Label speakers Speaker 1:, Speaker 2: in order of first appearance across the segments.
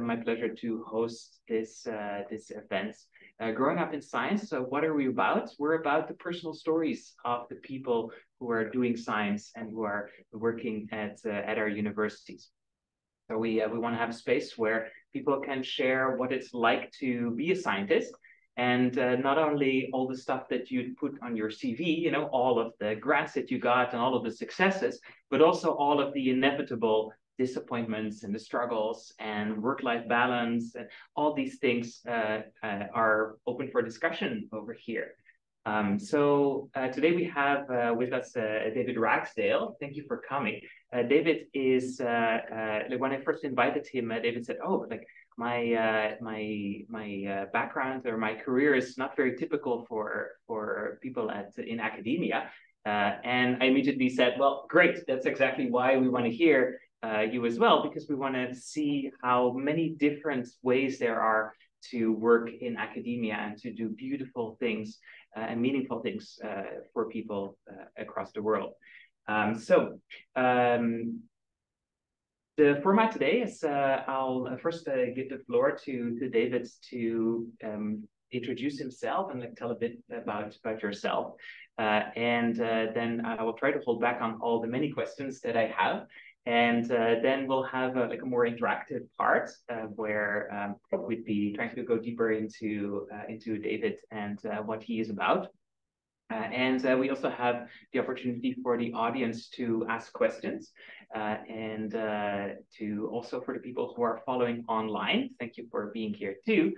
Speaker 1: My pleasure to host this uh, this event. Uh, growing up in science, so what are we about? We're about the personal stories of the people who are doing science and who are working at uh, at our universities. So we uh, we want to have a space where people can share what it's like to be a scientist and uh, not only all the stuff that you put on your CV, you know, all of the grants that you got and all of the successes, but also all of the inevitable disappointments and the struggles and work-life balance and all these things uh, uh, are open for discussion over here. Um, so uh, today we have uh, with us uh, David Ragsdale. Thank you for coming. Uh, David is like when I first invited him, David said, "Oh, like my my my background or my career is not very typical for for people at in academia." and I immediately said, "Well, great. That's exactly why we want to hear uh, you as well, because we want to see how many different ways there are to work in academia and to do beautiful things uh, and meaningful things uh, for people uh, across the world. Um, so um, the format today is uh, I'll uh, first give the floor to, to David to um, introduce himself and like, tell a bit about, about yourself. and then I will try to hold back on all the many questions that I have. And uh, then we'll have a, like a more interactive part uh, where um, we'd be trying to go deeper into uh, into David and uh, what he is about. Uh, and uh, we also have the opportunity for the audience to ask questions and to also for the people who are following online. Thank you for being here too.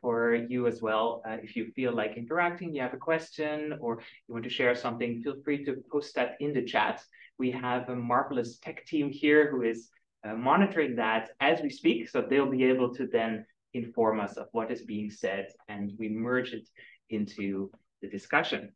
Speaker 1: for you as well, if you feel like interacting, you have a question or you want to share something, feel free to post that in the chat. We have a marvelous tech team here who is uh, monitoring that as we speak. So they'll be able to then inform us of what is being said and we merge it into the discussion.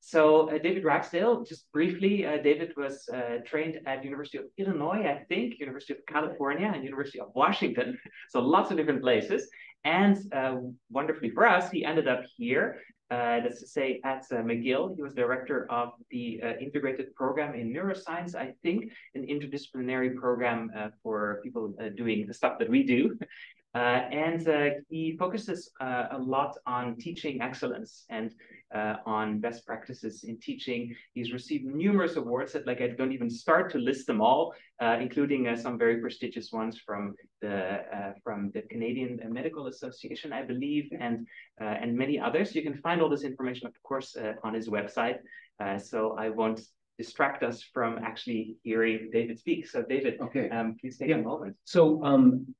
Speaker 1: So uh, David Ragsdale, just briefly, uh, David was uh, trained at University of Illinois, I think, University of California, and University of Washington. so lots of different places. And uh, wonderfully for us, he ended up here uh, that's to say at uh, McGill. He was director of the uh, integrated program in neuroscience, I think, an interdisciplinary program uh, for people uh, doing the stuff that we do. Uh, and uh, he focuses uh, a lot on teaching excellence and uh, on best practices in teaching. He's received numerous awards that like I don't even start to list them all, including some very prestigious ones from the from the Canadian Medical Association, I believe, and and many others. You can find all this information, of course, on his website. so I won't distract us from actually hearing David speak. So David, okay. um, please take yeah. a moment.
Speaker 2: So um,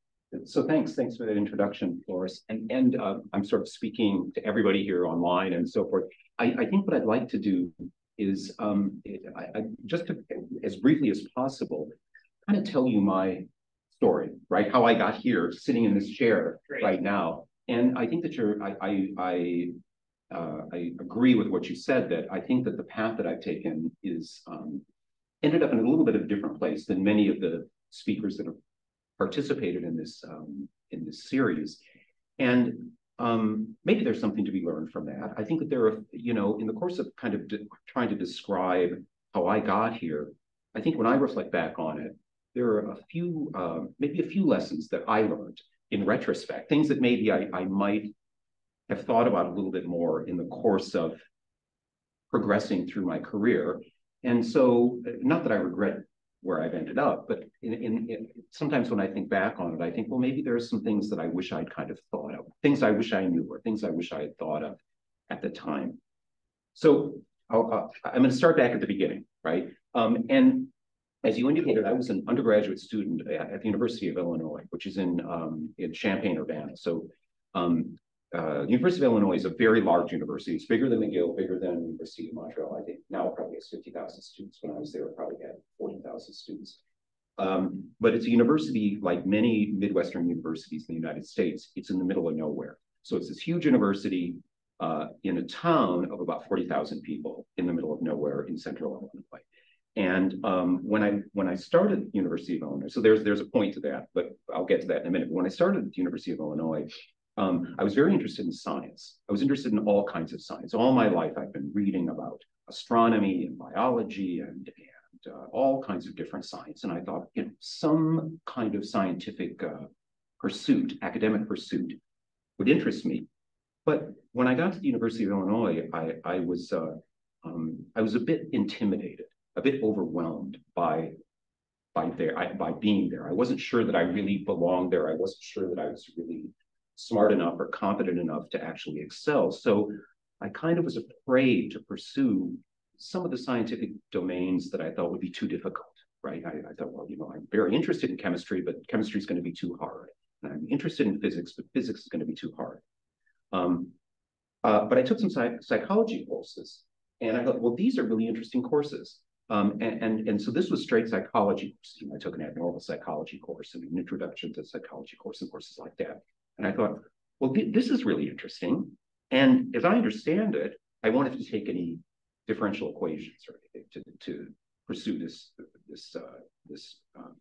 Speaker 2: so thanks, thanks for that introduction, Floris. And and uh, I'm sort of speaking to everybody here online and so forth. I, I think what I'd like to do is um, I, I, just to, as briefly as possible, kind of tell you my story, right? How I got here, sitting in this chair Great. right now. And I think that you're, I, I, I uh, I agree with what you said that I think that the path that I've taken is um, ended up in a little bit of a different place than many of the speakers that have participated in this um, in this series. And um, maybe there's something to be learned from that. I think that there are, you know, in the course of kind of trying to describe how I got here, I think when I reflect back on it, there are a few, uh, maybe a few lessons that I learned in retrospect, things that maybe I, I might have thought about a little bit more in the course of progressing through my career. And so, not that I regret where I've ended up, but in, in, in, sometimes when I think back on it, I think, well, maybe there are some things that I wish I'd kind of thought of, things I wish I knew, or things I wish I had thought of at the time. So uh, I'm going to start back at the beginning, right? Um, and as you indicated, I was an undergraduate student at the University of Illinois, which is in um, in Champaign, Urbana. So um, uh, University of Illinois is a very large university. It's bigger than McGill, bigger than University of Montreal. I think now it probably has 50,000 students. When I was there, it probably had 40,000 students. Um, but it's a university like many Midwestern universities in the United States. It's in the middle of nowhere. So it's this huge university uh, in a town of about 40,000 people in the middle of nowhere in central Illinois. And um, when I when I started University of Illinois, so there's there's a point to that, but I'll get to that in a minute. When I started at the University of Illinois, um, I was very interested in science. I was interested in all kinds of science. All my life, I've been reading about astronomy and biology and, and uh, all kinds of different science. And I thought, you know, some kind of scientific uh, pursuit, academic pursuit, would interest me. But when I got to the University of Illinois, I, I was uh, um, I was a bit intimidated, a bit overwhelmed by by there I, by being there. I wasn't sure that I really belonged there. I wasn't sure that I was really smart enough or competent enough to actually excel. So I kind of was afraid to pursue some of the scientific domains that I thought would be too difficult. Right? I, I thought, well, you know, I'm very interested in chemistry, but chemistry is going to be too hard. And I'm interested in physics, but physics is going to be too hard. Um, uh, but I took some psych psychology courses, and I thought, well, these are really interesting courses. Um, and, and, and so this was straight psychology. I took an abnormal psychology course and an introduction to psychology course and courses like that. And I thought, well, th this is really interesting. And as I understand it, I won't have to take any differential equations or anything to, to pursue this, this, uh, this um,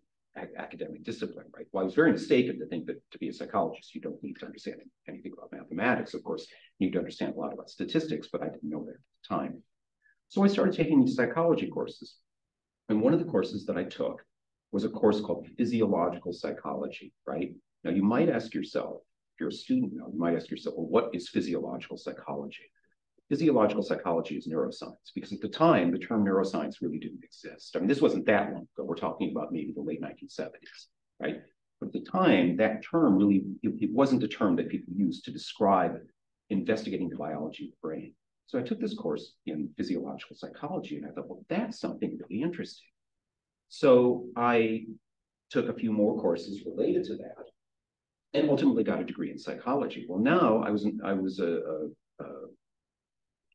Speaker 2: academic discipline, right? Well, I was very mistaken to think that to be a psychologist, you don't need to understand anything about mathematics. Of course, you need to understand a lot about statistics, but I didn't know that at the time. So I started taking these psychology courses. And one of the courses that I took was a course called physiological psychology, right? Now, you might ask yourself, you're a student now, you might ask yourself, well, what is physiological psychology? Physiological psychology is neuroscience, because at the time, the term neuroscience really didn't exist. I mean, this wasn't that long ago. We're talking about maybe the late 1970s, right? But at the time, that term really, it, it wasn't a term that people used to describe investigating the biology of the brain. So I took this course in physiological psychology and I thought, well, that's something really interesting. So I took a few more courses related to that and ultimately got a degree in psychology. Well, now I was I was a, a, a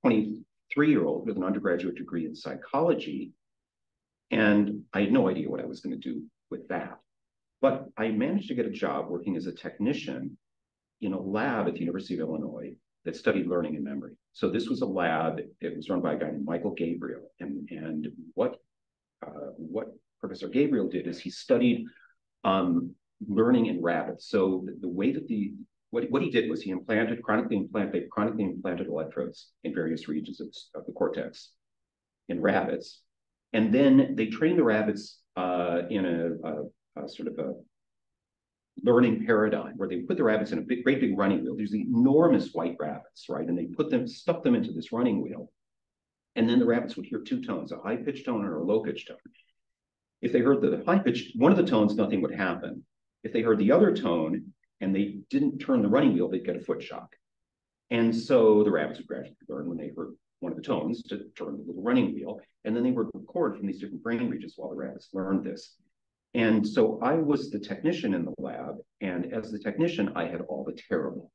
Speaker 2: 23 year old with an undergraduate degree in psychology, and I had no idea what I was going to do with that. But I managed to get a job working as a technician in a lab at the University of Illinois that studied learning and memory. So this was a lab. It was run by a guy named Michael Gabriel, and and what uh, what Professor Gabriel did is he studied um, learning in rabbits. So the, the, way that the what, what he did was he implanted chronically implanted chronically implanted electrodes in various regions of, of the cortex in rabbits, and then they trained the rabbits uh, in a, a, a sort of a learning paradigm where they put the rabbits in a big, great big running wheel. There's enormous white rabbits, right? And they put them, stuff them into this running wheel. And then the rabbits would hear two tones, a high pitched tone or a low pitched tone. If they heard the high pitched, one of the tones, nothing would happen. If they heard the other tone and they didn't turn the running wheel, they'd get a foot shock. And so the rabbits would gradually learn when they heard one of the tones to turn the little running wheel. And then they would record from these different brain regions while the rabbits learned this. And so I was the technician in the lab. And as the technician, I had all the terrible,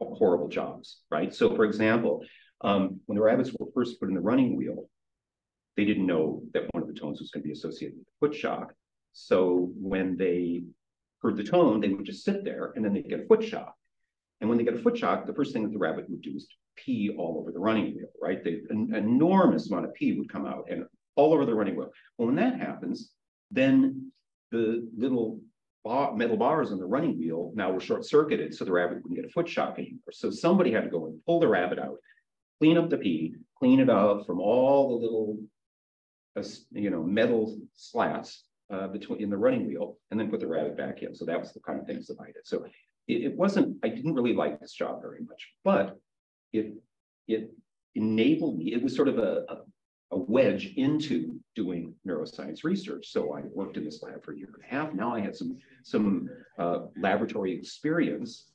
Speaker 2: horrible jobs, right? So for example, um, when the rabbits were first put in the running wheel, they didn't know that one of the tones was going to be associated with foot shock. So when they heard the tone, they would just sit there and then they'd get a foot shock. And when they get a foot shock, the first thing that the rabbit would do is pee all over the running wheel, right? They, an enormous amount of pee would come out and all over the running wheel. Well, when that happens, then the little bar, metal bars on the running wheel now were short circuited, so the rabbit wouldn't get a foot shock anymore. So somebody had to go and pull the rabbit out, clean up the pee, clean it out from all the little, uh, you know, metal slats uh, between in the running wheel, and then put the rabbit back in. So that was the kind of things that I did. So it, it wasn't. I didn't really like this job very much, but it it enabled me. It was sort of a, a a wedge into doing neuroscience research. So I worked in this lab for a year and a half. Now I had some some uh, laboratory experience,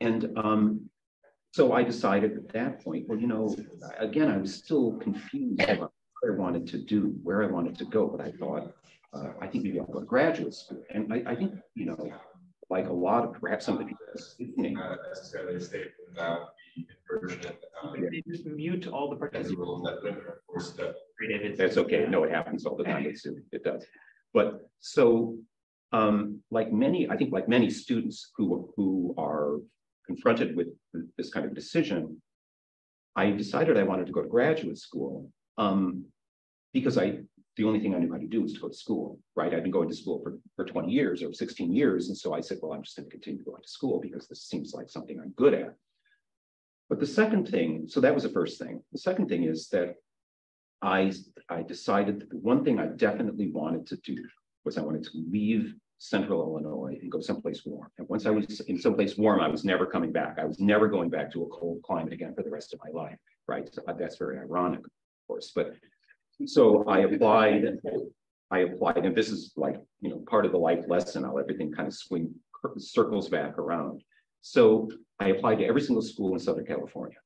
Speaker 2: and um, so I decided at that point, well, you know, again, I was still confused about I wanted to do, where I wanted to go, but I thought, uh, I think maybe I'll go to graduate school. And I, I think, you know, like a lot of perhaps some of the people listening. Not necessarily a statement about
Speaker 1: version. Um, just mute all the participants.
Speaker 2: That's okay. No, it happens all the time. It's, it does. But so, um, like many, I think, like many students who who are confronted with this kind of decision, I decided I wanted to go to graduate school um, because I the only thing I knew how to do was to go to school, right? I'd been going to school for, for 20 years or 16 years. And so I said, well, I'm just going to continue going to school because this seems like something I'm good at. But the second thing, so that was the first thing. The second thing is that I, I decided that the one thing I definitely wanted to do was I wanted to leave central Illinois and go someplace warm. And once I was in someplace warm, I was never coming back. I was never going back to a cold climate again for the rest of my life, right? So uh, that's very ironic, of course. But so I applied, I applied, and this is like, you know, part of the life lesson, how everything kind of swing circles back around. So I applied to every single school in Southern California.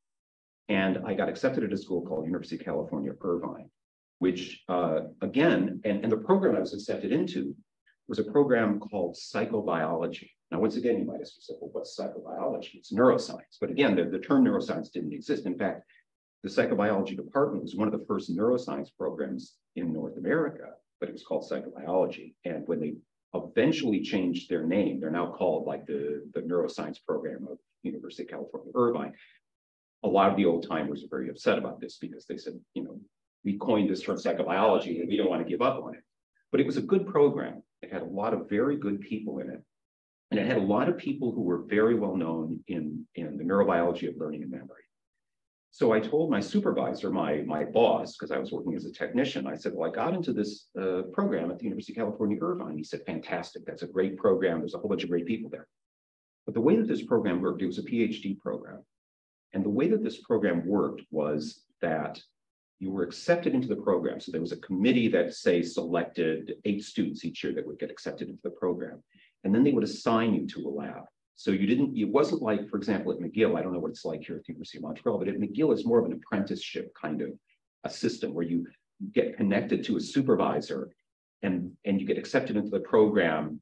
Speaker 2: And I got accepted at a school called University of California, Irvine, which uh, again, and, and the program I was accepted into was a program called psychobiology. Now, once again, you might ask yourself, well, what's psychobiology? It's neuroscience. But again, the, the term neuroscience didn't exist. In fact, the psychobiology department was one of the first neuroscience programs in North America, but it was called psychobiology. And when they eventually changed their name, they're now called like the, the neuroscience program of University of California, Irvine. A lot of the old timers are very upset about this because they said, you know, we coined this term psychobiology and we don't want to give up on it. But it was a good program. It had a lot of very good people in it. And it had a lot of people who were very well known in, in the neurobiology of learning and memory. So I told my supervisor, my, my boss, because I was working as a technician, I said, well, I got into this uh, program at the University of California, Irvine. He said, fantastic. That's a great program. There's a whole bunch of great people there. But the way that this program worked, it was a PhD program. And the way that this program worked was that you were accepted into the program. So there was a committee that, say, selected eight students each year that would get accepted into the program. And then they would assign you to a lab. So you didn't, it wasn't like, for example, at McGill, I don't know what it's like here at the University of Montreal, but at McGill, it's more of an apprenticeship kind of a system where you get connected to a supervisor and, and you get accepted into the program,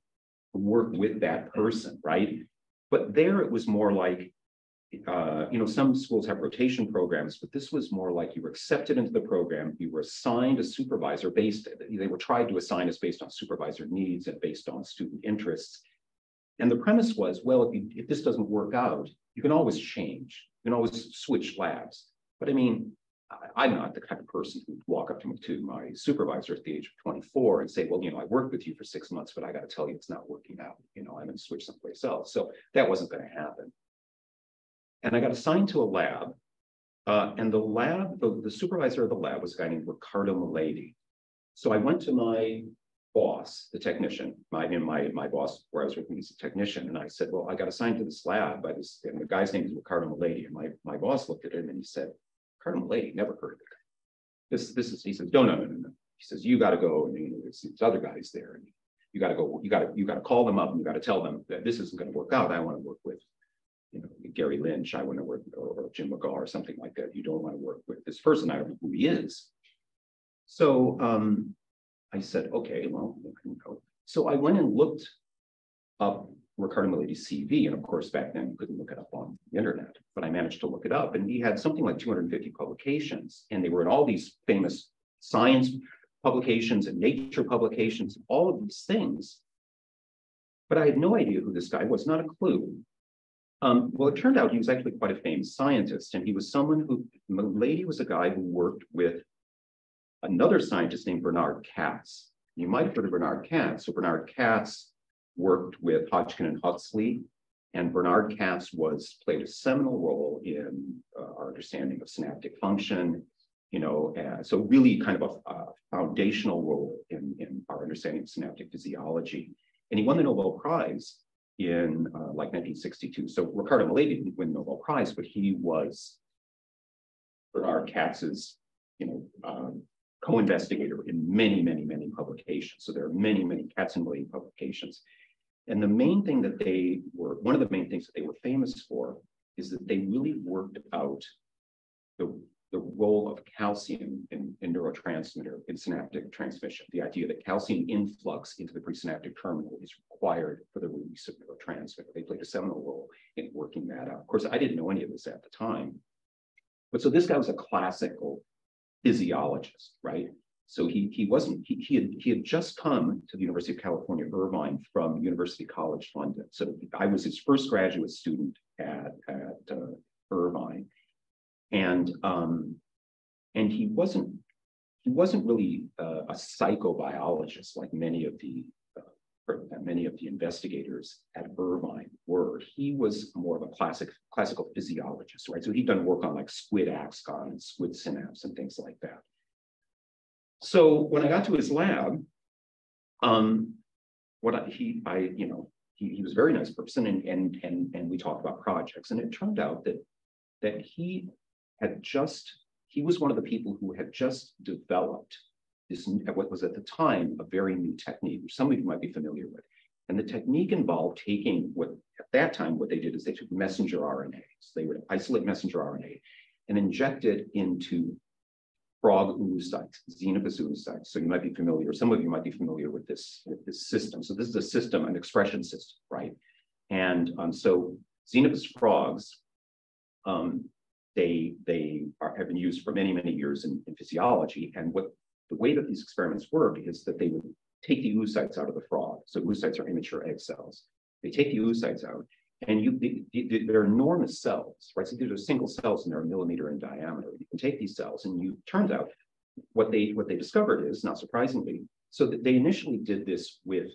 Speaker 2: work with that person, right? But there it was more like uh, you know, some schools have rotation programs, but this was more like you were accepted into the program, you were assigned a supervisor based, they were tried to assign us based on supervisor needs and based on student interests. And the premise was, well, if, you, if this doesn't work out, you can always change, you can always switch labs. But I mean, I, am not the kind of person who'd walk up to, to my supervisor at the age of 24 and say, well, you know, I worked with you for six months, but I got to tell you it's not working out. You know, I'm going to switch someplace else. So that wasn't going to happen. And I got assigned to a lab. Uh, and the lab, the, the, supervisor of the lab was a guy named Ricardo Miledi. So I went to my boss, the technician, my, my, my boss where I was working as a technician, and I said, well, I got assigned to this lab by this, and the guy's name is Ricardo Miledi. And my, my boss looked at him and he said, Ricardo Miledi, never heard of it. This, this is, he says, no, no, no, no, no. He says, you got to go, and you know, there's these other guys there, and you got to go, you got to, you got to call them up, and you got to tell them that this isn't going to work out. I want to work with you know, Gary Lynch, I want to work, or, or Jim McGaugh or something like that. You don't want to work with this person. I don't know who he is. So um, I said, okay, well. So I went and looked up Ricardo Miledi's CV. And of course, back then you couldn't look it up on the internet, but I managed to look it up. And he had something like 250 publications. And they were in all these famous science publications and nature publications, all of these things. But I had no idea who this guy was, not a clue. Um, well, it turned out he was actually quite a famous scientist, and he was someone who, Miledi was a guy who worked with another scientist named Bernard Katz. You might have heard of Bernard Katz. So Bernard Katz worked with Hodgkin and Huxley, and Bernard Katz was played a seminal role in uh, our understanding of synaptic function. You know, uh, so really kind of a, a foundational role in, in our understanding of synaptic physiology. And he won the Nobel Prize in uh, like 1962. So Ricardo Miledi didn't win the Nobel Prize, but he was Bernard Katz's, you know, um, co-investigator in many, many, many publications. So there are many, many Katz and Miledi publications. And the main thing that they were, one of the main things that they were famous for is that they really worked out the the role of calcium in, in neurotransmitter in synaptic transmission, the idea that calcium influx into the presynaptic terminal is required for the release of neurotransmitter. They played a seminal role in working that out. Of course, I didn't know any of this at the time. But so this guy was a classical physiologist, right? So he, he wasn't, he, he, had, he had just come to the University of California, Irvine from University College London. So I was his first graduate student at, at uh, Irvine and um, and he wasn't he wasn't really uh, a psychobiologist like many of the many of the investigators at Irvine were. He was more of a classic classical physiologist, right? So he'd done work on like squid axon and squid synapse and things like that. So when I got to his lab, um, what I, he, I, you know, he, he was a very nice person and, and, and, and we talked about projects and it turned out that, that he had just, he was one of the people who had just developed this, what was at the time, a very new technique, which some of you might be familiar with. And the technique involved taking what, at that time, what they did is they took messenger RNAs. They would isolate messenger RNA and inject it into frog oocytes, xenopus oocytes. So you might be familiar, some of you might be familiar with this, with this system. So this is a system, an expression system, right? And um, so xenopus frogs, um, they, they are, have been used for many, many years in, in physiology. And what the way that these experiments work is that they would take the oocytes out of the frog. So oocytes are immature egg cells. They take the oocytes out and you, the, the, they're enormous cells, right? So these are single cells and they're a millimeter in diameter. You can take these cells and you, turns out what they, what they discovered is, not surprisingly, so that they initially did this with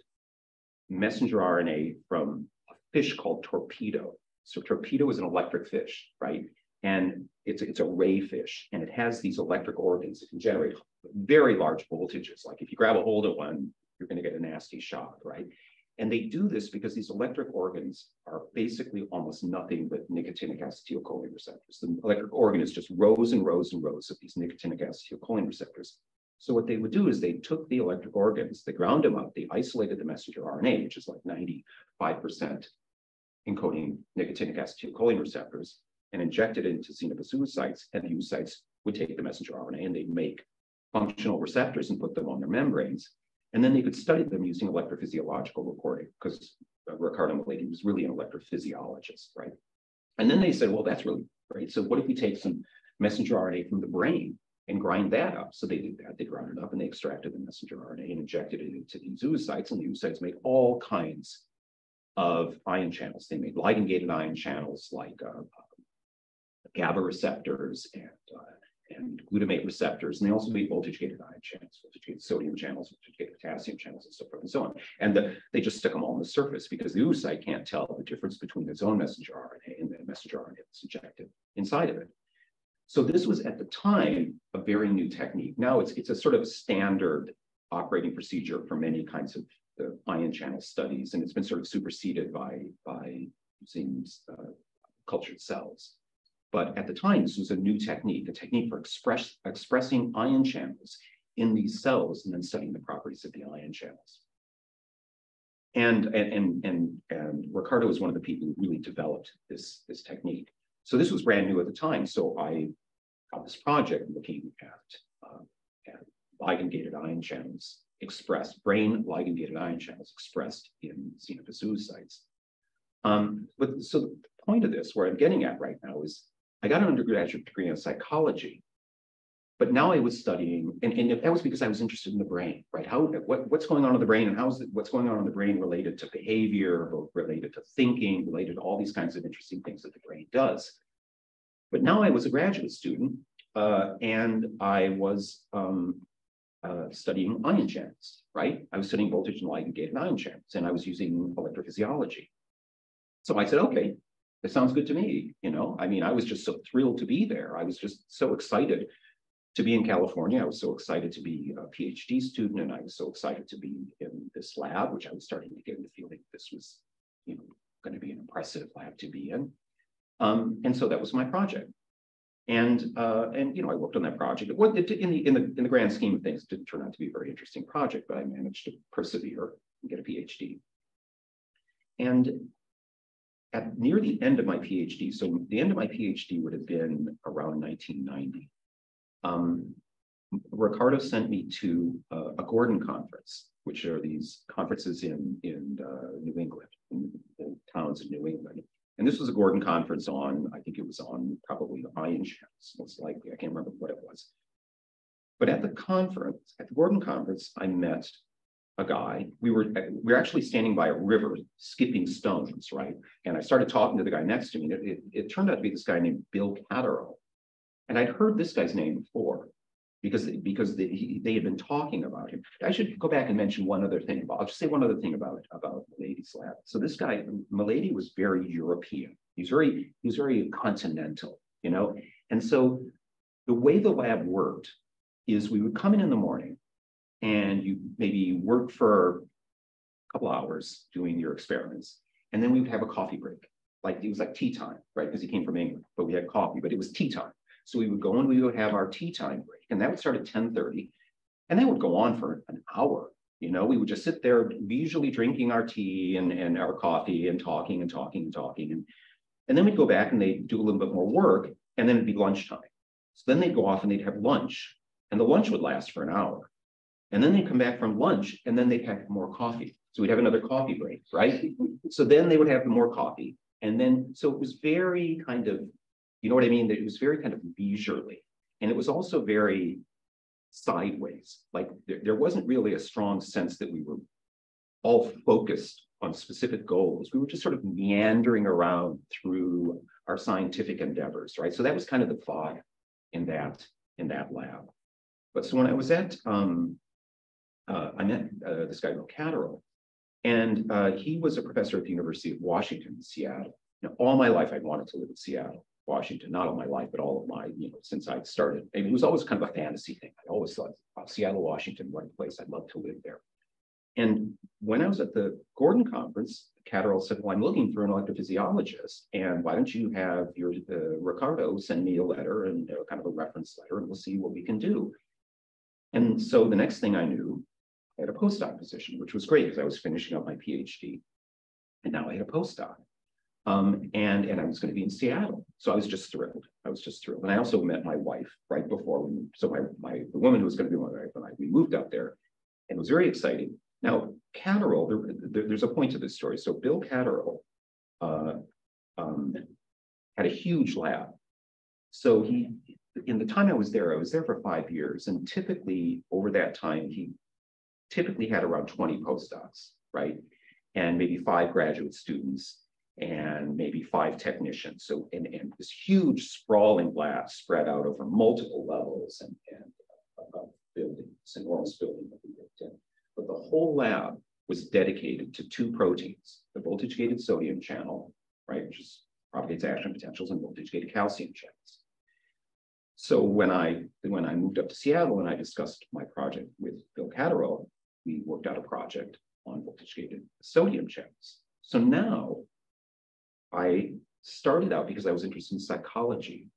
Speaker 2: messenger RNA from a fish called torpedo. So torpedo is an electric fish, right? And it's, it's a ray fish and it has these electric organs that can generate very large voltages. Like if you grab a hold of one, you're going to get a nasty shock, right? And they do this because these electric organs are basically almost nothing but nicotinic acetylcholine receptors. The electric organ is just rows and rows and rows of these nicotinic acetylcholine receptors. So what they would do is they took the electric organs, they ground them up, they isolated the messenger RNA, which is like 95% encoding nicotinic acetylcholine receptors, and injected it into xenopus oocytes, and the oocytes would take the messenger RNA and they'd make functional receptors and put them on their membranes. And then they could study them using electrophysiological recording because uh, Ricardo Miledi was really an electrophysiologist, right? And then they said, well, that's really great. So what if we take some messenger RNA from the brain and grind that up? So they did that. They ground it up and they extracted the messenger RNA and injected it into these oocytes, and the oocytes made all kinds of ion channels. They made ligand-gated ion channels like uh, GABA receptors and uh, and glutamate receptors, and they also made voltage-gated ion channels, voltage-gated sodium channels, voltage-gated potassium channels, and so forth and so on. And the, they just stick them all on the surface because the oocyte can't tell the difference between its own messenger RNA and the messenger RNA that's injected inside of it. So this was at the time a very new technique. Now it's it's a sort of standard operating procedure for many kinds of the ion channel studies, and it's been sort of superseded by by using uh, cultured cells. But at the time, this was a new technique, a technique for express, expressing ion channels in these cells and then studying the properties of the ion channels. And, and, and, and Ricardo was one of the people who really developed this, this technique. So this was brand new at the time. So I got this project looking at, uh, at ligand-gated ion channels expressed, brain ligand-gated ion channels expressed in xenopus oocytes. Um, but so the point of this, where I'm getting at right now, is I got an undergraduate degree in psychology, but now I was studying, and, and that was because I was interested in the brain, right? How what, what's going on in the brain, and how's what's going on in the brain related to behavior, related to thinking, related to all these kinds of interesting things that the brain does. But now I was a graduate student, uh, and I was um, uh, studying ion channels, right? I was studying voltage and ligand gated ion channels, and I was using electrophysiology. So I said, okay, it sounds good to me. You know, I mean, I was just so thrilled to be there. I was just so excited to be in California. I was so excited to be a PhD student, and I was so excited to be in this lab, which I was starting to get the feeling this was, you know, going to be an impressive lab to be in. Um, and so that was my project. And uh, and you know, I worked on that project. Well, in the in the in the grand scheme of things, it didn't turn out to be a very interesting project, but I managed to persevere and get a PhD. And at near the end of my PhD, so the end of my PhD would have been around 1990. Um, Ricardo sent me to uh, a Gordon conference, which are these conferences in in uh, New England, in, towns in New England. And this was a Gordon conference on, I think it was on probably the ion channels, most likely. I can't remember what it was. But at the conference, at the Gordon conference, I met a guy. We were we were actually standing by a river, skipping stones, right? And I started talking to the guy next to me. It, it, it turned out to be this guy named Bill Catterall, and I'd heard this guy's name before because because they, he, they had been talking about him. I should go back and mention one other thing. About, I'll just say one other thing about about Miledi's lab. So this guy, Miledi, was very European. He's very he's very continental, you know. And so the way the lab worked is we would come in in the morning and you maybe work for a couple hours doing your experiments. And then we would have a coffee break. Like it was like tea time, right? Because he came from England, but we had coffee, but it was tea time. So we would go and we would have our tea time break. And that would start at 10:30. And that would go on for an hour. You know, we would just sit there, usually drinking our tea and, and our coffee and talking and talking and talking. And, and then we'd go back and they'd do a little bit more work, and then it'd be lunchtime. So then they'd go off and they'd have lunch, and the lunch would last for an hour. And then they'd come back from lunch and then they'd have more coffee. So we'd have another coffee break, right? so then they would have more coffee. And then, so it was very kind of, you know what I mean? It was very kind of leisurely. And it was also very sideways. Like there, there wasn't really a strong sense that we were all focused on specific goals. We were just sort of meandering around through our scientific endeavors, right? So that was kind of the thought in that in that lab. But so when I was at um, uh, I met uh, this guy, Bill Catterall, and uh, he was a professor at the University of Washington in Seattle. Now, all my life, I'd wanted to live in Seattle, Washington, not all my life, but all of my, you know, since I started. I mean, it was always kind of a fantasy thing. I always thought oh, Seattle, Washington, what a place I'd love to live there. And when I was at the Gordon conference, Catterall said, well, I'm looking for an electrophysiologist. And why don't you have your uh, Ricardo send me a letter and uh, kind of a reference letter, and we'll see what we can do. And so the next thing I knew, I had a postdoc position, which was great because I was finishing up my PhD. And now I had a postdoc. Um, and, and I was going to be in Seattle. So I was just thrilled. I was just thrilled. And I also met my wife right before we So my, my the woman who was going to be my wife and I, we moved out there. And it was very exciting. Now, Catterall, there, there, there's a point to this story. So Bill Catterall uh, um, had a huge lab. So he, in the time I was there, I was there for five years. And typically over that time, he typically had around 20 postdocs, right? And maybe five graduate students and maybe five technicians. So, and, and this huge sprawling lab spread out over multiple levels and, and uh, buildings, enormous building that we lived in. But the whole lab was dedicated to two proteins, the voltage gated sodium channel, right, which is propagates action potentials and voltage gated calcium channels. So when I when I moved up to Seattle and I discussed my project with Bill Catterall, we worked out a project on voltage gated sodium channels. So now I started out because I was interested in psychology.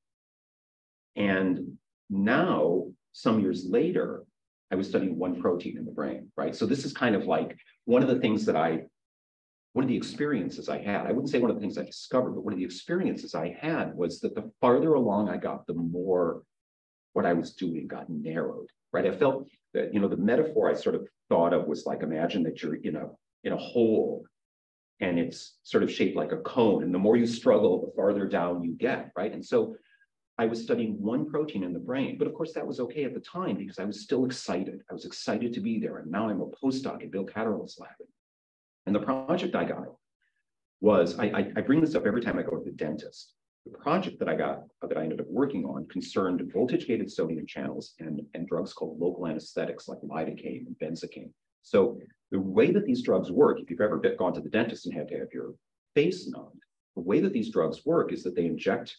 Speaker 2: And now, some years later, I was studying one protein in the brain, right? So this is kind of like one of the things that I, one of the experiences I had, I wouldn't say one of the things I discovered, but one of the experiences I had was that the farther along I got, the more what I was doing got narrowed, right? I felt that, you know, the metaphor I sort of thought of was like imagine that you're in a in a hole and it's sort of shaped like a cone. And the more you struggle, the farther down you get, right? And so I was studying one protein in the brain, but of course that was okay at the time because I was still excited. I was excited to be there. And now I'm a postdoc at Bill Catterall's lab. And the project I got was, I, I bring this up every time I go to the dentist. The project that I got, uh, that I ended up working on concerned voltage-gated sodium channels and, and drugs called local anesthetics like lidocaine and benzocaine. So the way that these drugs work, if you've ever gone to the dentist and had to have your face numbed, the way that these drugs work is that they inject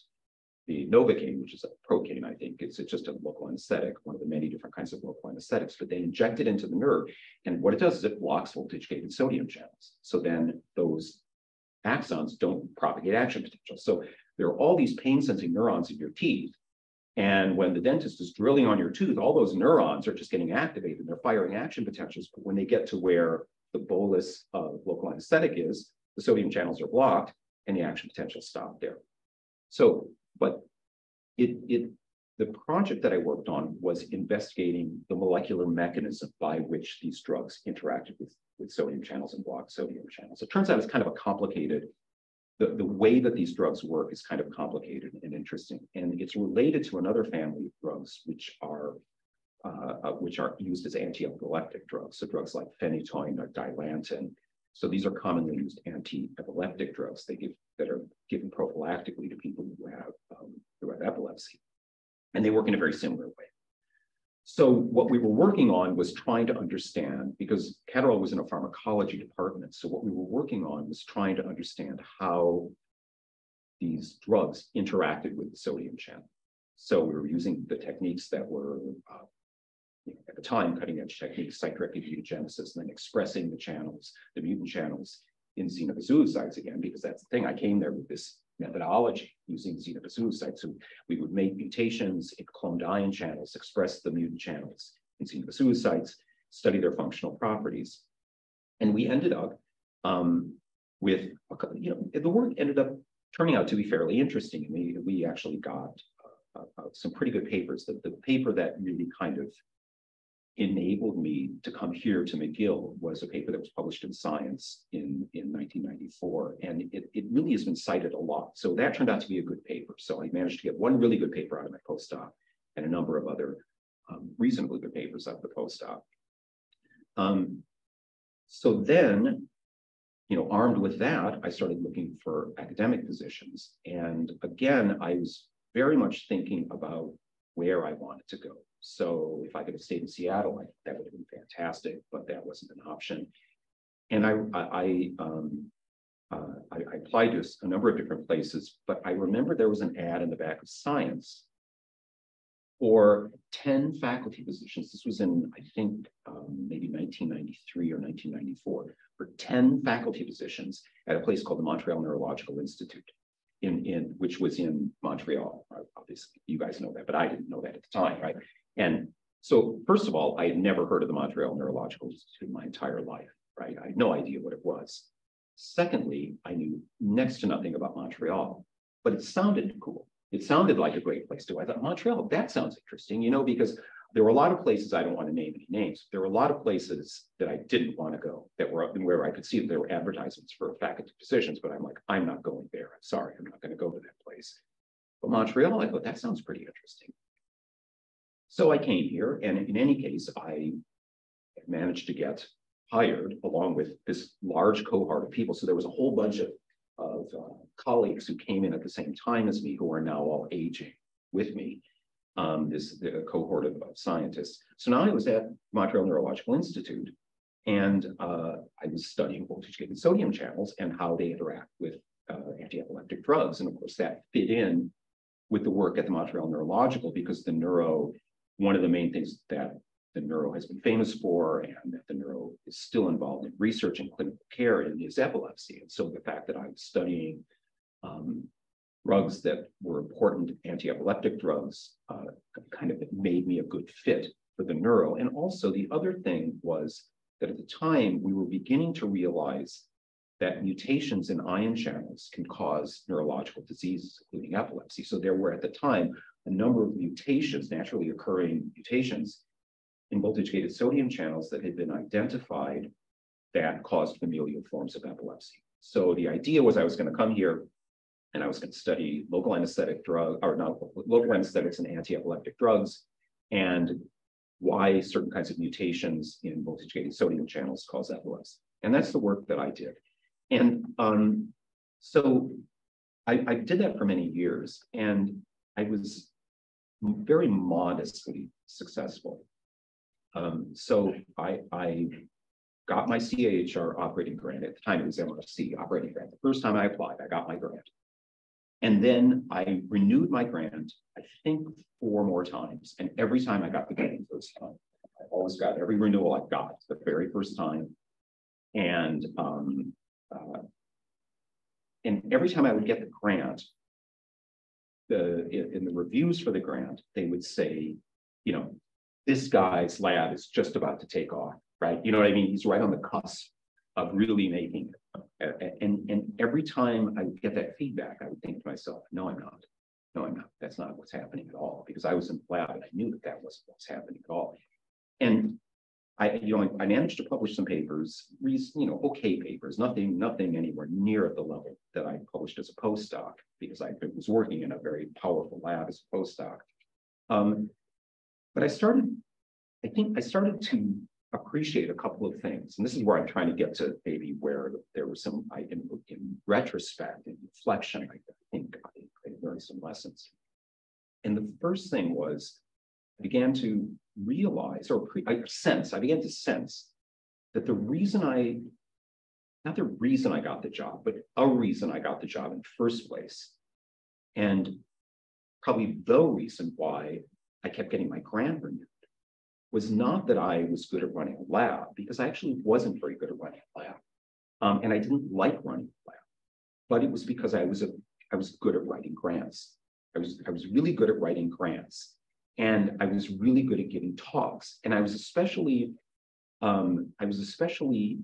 Speaker 2: the Novocaine, which is a procaine, I think. It's, it's just a local anesthetic, one of the many different kinds of local anesthetics, but they inject it into the nerve. And what it does is it blocks voltage gated sodium channels. So then those axons don't propagate action potential. So there are all these pain sensing neurons in your teeth. And when the dentist is drilling on your tooth, all those neurons are just getting activated. They're firing action potentials. But when they get to where the bolus of local anesthetic is, the sodium channels are blocked and the action potential stop there. So, but it, it, the project that I worked on was investigating the molecular mechanism by which these drugs interacted with, with sodium channels and blocked sodium channels. It turns out it's kind of a complicated the, the way that these drugs work is kind of complicated and interesting. And it's related to another family of drugs, which are uh, uh, which are used as anti-epileptic drugs. So drugs like phenytoin or dilantin. So these are commonly used anti-epileptic drugs they give that are given prophylactically to people who have um, who have epilepsy, and they work in a very similar way. So what we were working on was trying to understand, because Catterall was in a pharmacology department, so what we were working on was trying to understand how these drugs interacted with the sodium channel. So we were using the techniques that were uh, you know, at the time, cutting edge techniques, site-directed mutagenesis, and then expressing the channels, the mutant channels in xenopus oocytes again, because that's the thing. I came there with this methodology using xenopus oocytes. So we would make mutations in cloned ion channels, express the mutant channels in xenopus oocytes, study their functional properties. And we ended up um, with, you know, the work ended up turning out to be fairly interesting. And we, we actually got uh, uh, some pretty good papers. The, the paper that really kind of enabled me to come here to McGill was a paper that was published in Science in, in 1994. And it, it really has been cited a lot. So that turned out to be a good paper. So I managed to get one really good paper out of my postdoc and a number of other um, reasonably good papers out of the postdoc. Um, so then, you know, armed with that, I started looking for academic positions. And again, I was very much thinking about where I wanted to go. So if I could have stayed in Seattle, I, that would have been fantastic, but that wasn't an option. And I, I, um, uh, I, I applied to a number of different places, but I remember there was an ad in the back of Science for 10 faculty positions. This was in, I think, um, maybe 1993 or 1994, for 10 faculty positions at a place called the Montreal Neurological Institute, in, in which was in Montreal. Obviously, you guys know that, but I didn't know that at the time, right? And so, first of all, I had never heard of the Montreal Neurological Institute in my entire life, right? I had no idea what it was. Secondly, I knew next to nothing about Montreal, but it sounded cool. It sounded like a great place to. I thought Montreal, that sounds interesting, you know, because there were a lot of places I don't want to name any names. There were a lot of places that I didn't want to go that were where I could see that there were advertisements for faculty positions, but I'm like, I'm not going there. I'm sorry, I'm not going to go to that place. But Montreal, I thought that sounds pretty interesting. So I came here, and in any case, I managed to get hired along with this large cohort of people. So there was a whole bunch of, of uh, colleagues who came in at the same time as me who are now all aging with me, um, this cohort of, of, scientists. So now I was at Montreal Neurological Institute, and uh, I was studying voltage-gated sodium channels and how they interact with uh, anti-epileptic drugs. And of course, that fit in with the work at the Montreal Neurological because the neuro one of the main things that the neuro has been famous for and that the neuro is still involved in research and clinical care in is epilepsy. And so the fact that I'm studying um, drugs that were important anti-epileptic drugs uh, kind of made me a good fit for the neuro. And also the other thing was that at the time we were beginning to realize that mutations in ion channels can cause neurological diseases, including epilepsy. So there were at the time a number of mutations, naturally occurring mutations in voltage-gated sodium channels that had been identified that caused familial forms of epilepsy. So the idea was I was going to come here and I was going to study local anesthetic drug or not local anesthetics and anti-epileptic drugs and why certain kinds of mutations in voltage-gated sodium channels cause epilepsy. And that's the work that I did. And um, so I, I did that for many years. And I was very modestly successful. Um, so I, I got my CIHR operating grant. At the time, it was MRC operating grant. The first time I applied, I got my grant. And then I renewed my grant, I think four more times. And every time I got the grant first time, I always got every renewal I got the very first time. And um, uh, and every time I would get the grant, the in the reviews for the grant, they would say, you know, this guy's lab is just about to take off, right? You know what I mean? He's right on the cusp of really making it. And, and every time I get that feedback, I would think to myself, no, I'm not. No, I'm not. That's not what's happening at all. Because I was in the lab and I knew that that wasn't what's happening at all. And I, you know, I managed to publish some papers, you know, okay papers, nothing, nothing anywhere near at the level that I published as a postdoc because I was working in a very powerful lab as a postdoc. Um, but I started, I think I started to appreciate a couple of things, and this is where I'm trying to get to maybe where there was some, I, in, in retrospect, and reflection, I think I, I learned some lessons. And the first thing was I began to realize or I sense, I began to sense that the reason I, not the reason I got the job, but a reason I got the job in the first place, and probably the reason why I kept getting my grant renewed was not that I was good at running a lab, because I actually wasn't very good at running a lab. Um, and I didn't like running a lab, but it was because I was a I was good at writing grants. I was I was really good at writing grants, and I was really good at giving talks. And I was especially um, I was especially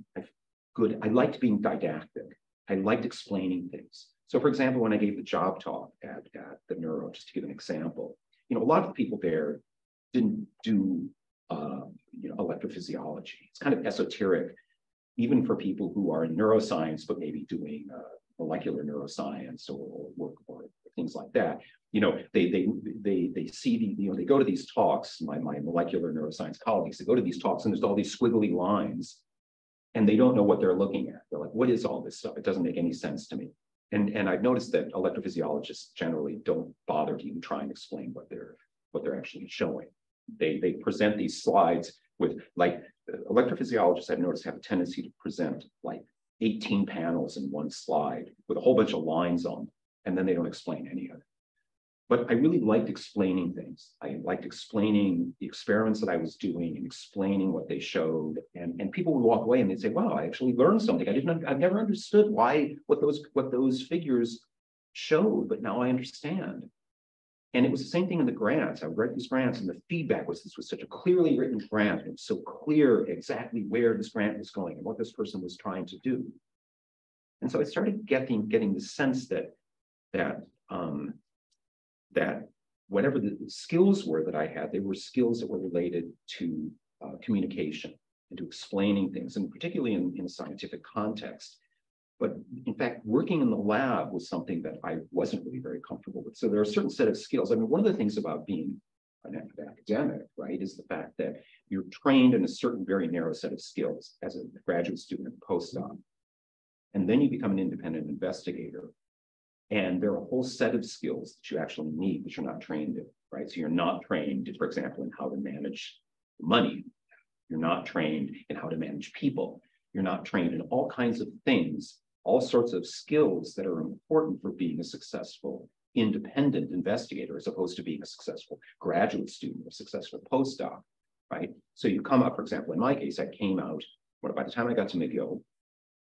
Speaker 2: good. I liked being didactic. I liked explaining things. So, for example, when I gave the job talk at, at the Neuro, just to give an example, you know, a lot of the people there didn't do uh, you know electrophysiology. It's kind of esoteric, even for people who are in neuroscience, but maybe doing uh, molecular neuroscience or work or things like that. You know, they they they they see the you know they go to these talks. My my molecular neuroscience colleagues they go to these talks and there's all these squiggly lines, and they don't know what they're looking at. They're like, what is all this stuff? It doesn't make any sense to me. And and I've noticed that electrophysiologists generally don't bother to even try and explain what they're what they're actually showing. They they present these slides with like electrophysiologists I've noticed have a tendency to present like 18 panels in one slide with a whole bunch of lines on, and then they don't explain any of it. But I really liked explaining things. I liked explaining the experiments that I was doing and explaining what they showed. And, and people would walk away and they'd say, wow, I actually learned something. I didn't, I've never understood why, what those, what those figures showed, but now I understand. And it was the same thing in the grants. I write these grants, and the feedback was this was such a clearly written grant. It was so clear exactly where this grant was going and what this person was trying to do. And so I started getting getting the sense that that um, that whatever the skills were that I had, they were skills that were related to uh, communication and to explaining things, and particularly in, in scientific context. But in fact, working in the lab was something that I wasn't really very comfortable with. So there are a certain set of skills. I mean, one of the things about being an academic, right, is the fact that you're trained in a certain very narrow set of skills as a graduate student and postdoc. And then you become an independent investigator. And there are a whole set of skills that you actually need that you're not trained in, right? So you're not trained, for example, in how to manage money. You're not trained in how to manage people. You're not trained in all kinds of things all sorts of skills that are important for being a successful independent investigator as opposed to being a successful graduate student or successful postdoc, right? So you come up, for example, in my case, I came out, when by the time I got to McGill,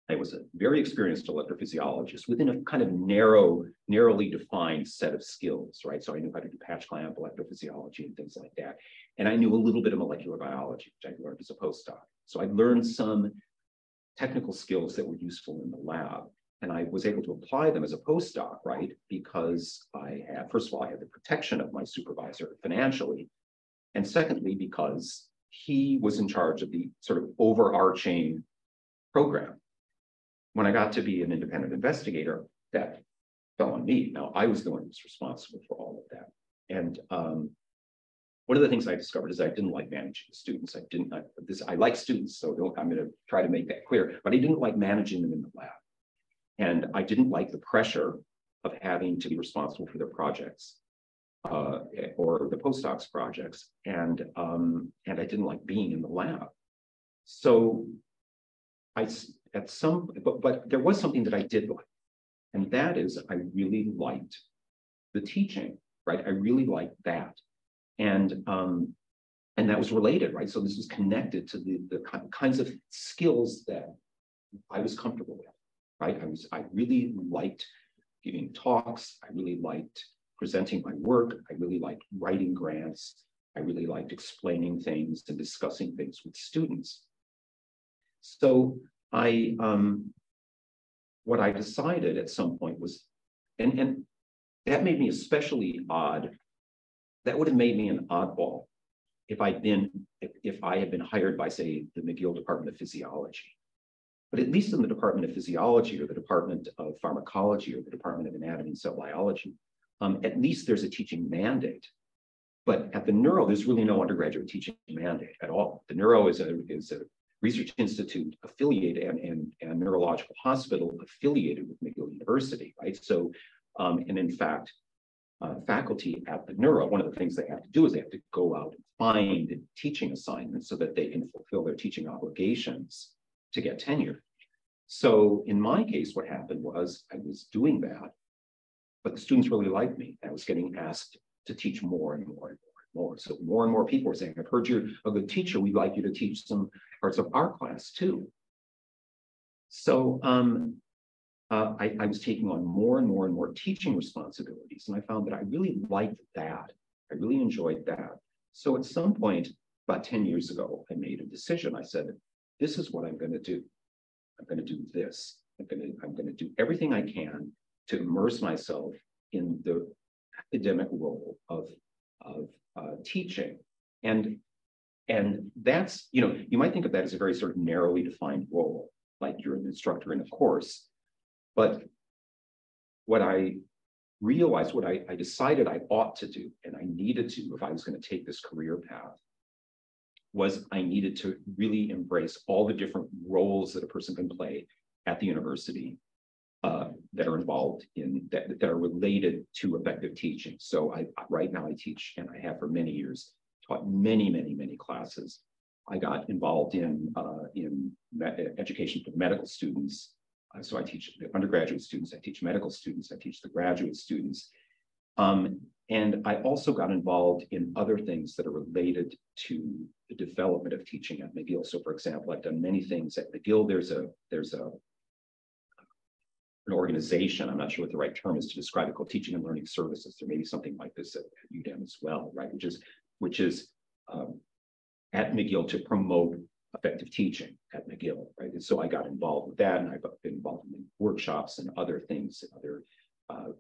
Speaker 2: I was a very experienced electrophysiologist within a kind of narrow, narrowly defined set of skills, right? So I knew how to do patch clamp, electrophysiology, and things like that. And I knew a little bit of molecular biology, which I learned as a postdoc. So I learned some technical skills that were useful in the lab. And I was able to apply them as a postdoc, right? Because I had, first of all, I had the protection of my supervisor financially. And secondly, because he was in charge of the sort of overarching program. When I got to be an independent investigator, that fell on me. Now I was the one who was responsible for all of that. And um, one of the things I discovered is I didn't like managing students. I didn't, I, this, I like students, so I'm going to try to make that clear, but I didn't like managing them in the lab. And I didn't like the pressure of having to be responsible for their projects uh, or the postdocs projects. And, um, and I didn't like being in the lab. So I, at some, but, but there was something that I did like, and that is I really liked the teaching, right? I really liked that. And um, and that was related, right? So this was connected to the, the kinds of skills that I was comfortable with, right? I was I really liked giving talks. I really liked presenting my work. I really liked writing grants. I really liked explaining things and discussing things with students. So I, um, what I decided at some point was, and, and that made me especially odd that would have made me an oddball if I'd been, if, if I had been hired by, say, the McGill Department of Physiology. But at least in the Department of Physiology or the Department of Pharmacology or the Department of Anatomy and Cell Biology, um, at least there's a teaching mandate. But at the Neuro, there's really no undergraduate teaching mandate at all. The Neuro is a, is a research institute affiliated and, and, and neurological hospital affiliated with McGill University, right? So, um, and in fact, uh, faculty at the Neuro, one of the things they have to do is they have to go out and find teaching assignments so that they can fulfill their teaching obligations to get tenure. So in my case, what happened was I was doing that, but the students really liked me. I was getting asked to teach more and more and more more. So more and more people are saying, I've heard you're a good teacher. We'd like you to teach some parts of our class too. So um, uh, I, I, was taking on more and more and more teaching responsibilities. And I found that I really liked that. I really enjoyed that. So at some point, about 10 years ago, I made a decision. I said, this is what I'm going to do. I'm going to do this. I'm going to, I'm going to do everything I can to immerse myself in the academic role of, of uh, teaching. And, and that's, you know, you might think of that as a very sort of narrowly defined role, like you're an instructor in a course. But what I realized, what I, I decided I ought to do, and I needed to if I was going to take this career path, was I needed to really embrace all the different roles that a person can play at the university uh, that are involved in that, that are related to effective teaching. So I right now I teach and I have for many years taught many, many, many classes. I got involved in uh, in education for medical students. Uh, so I teach the undergraduate students, I teach medical students, I teach the graduate students. Um, and I also got involved in other things that are related to the development of teaching at McGill. So for example, I've done many things at McGill. There's a there's a an organization, I'm not sure what the right term is to describe it, called Teaching and Learning Services. There may be something like this at, at UDEM as well, right? Which is which is um, at McGill to promote effective teaching at McGill, right? And so I got involved with that, and I've been involved in workshops and other things, and other uh,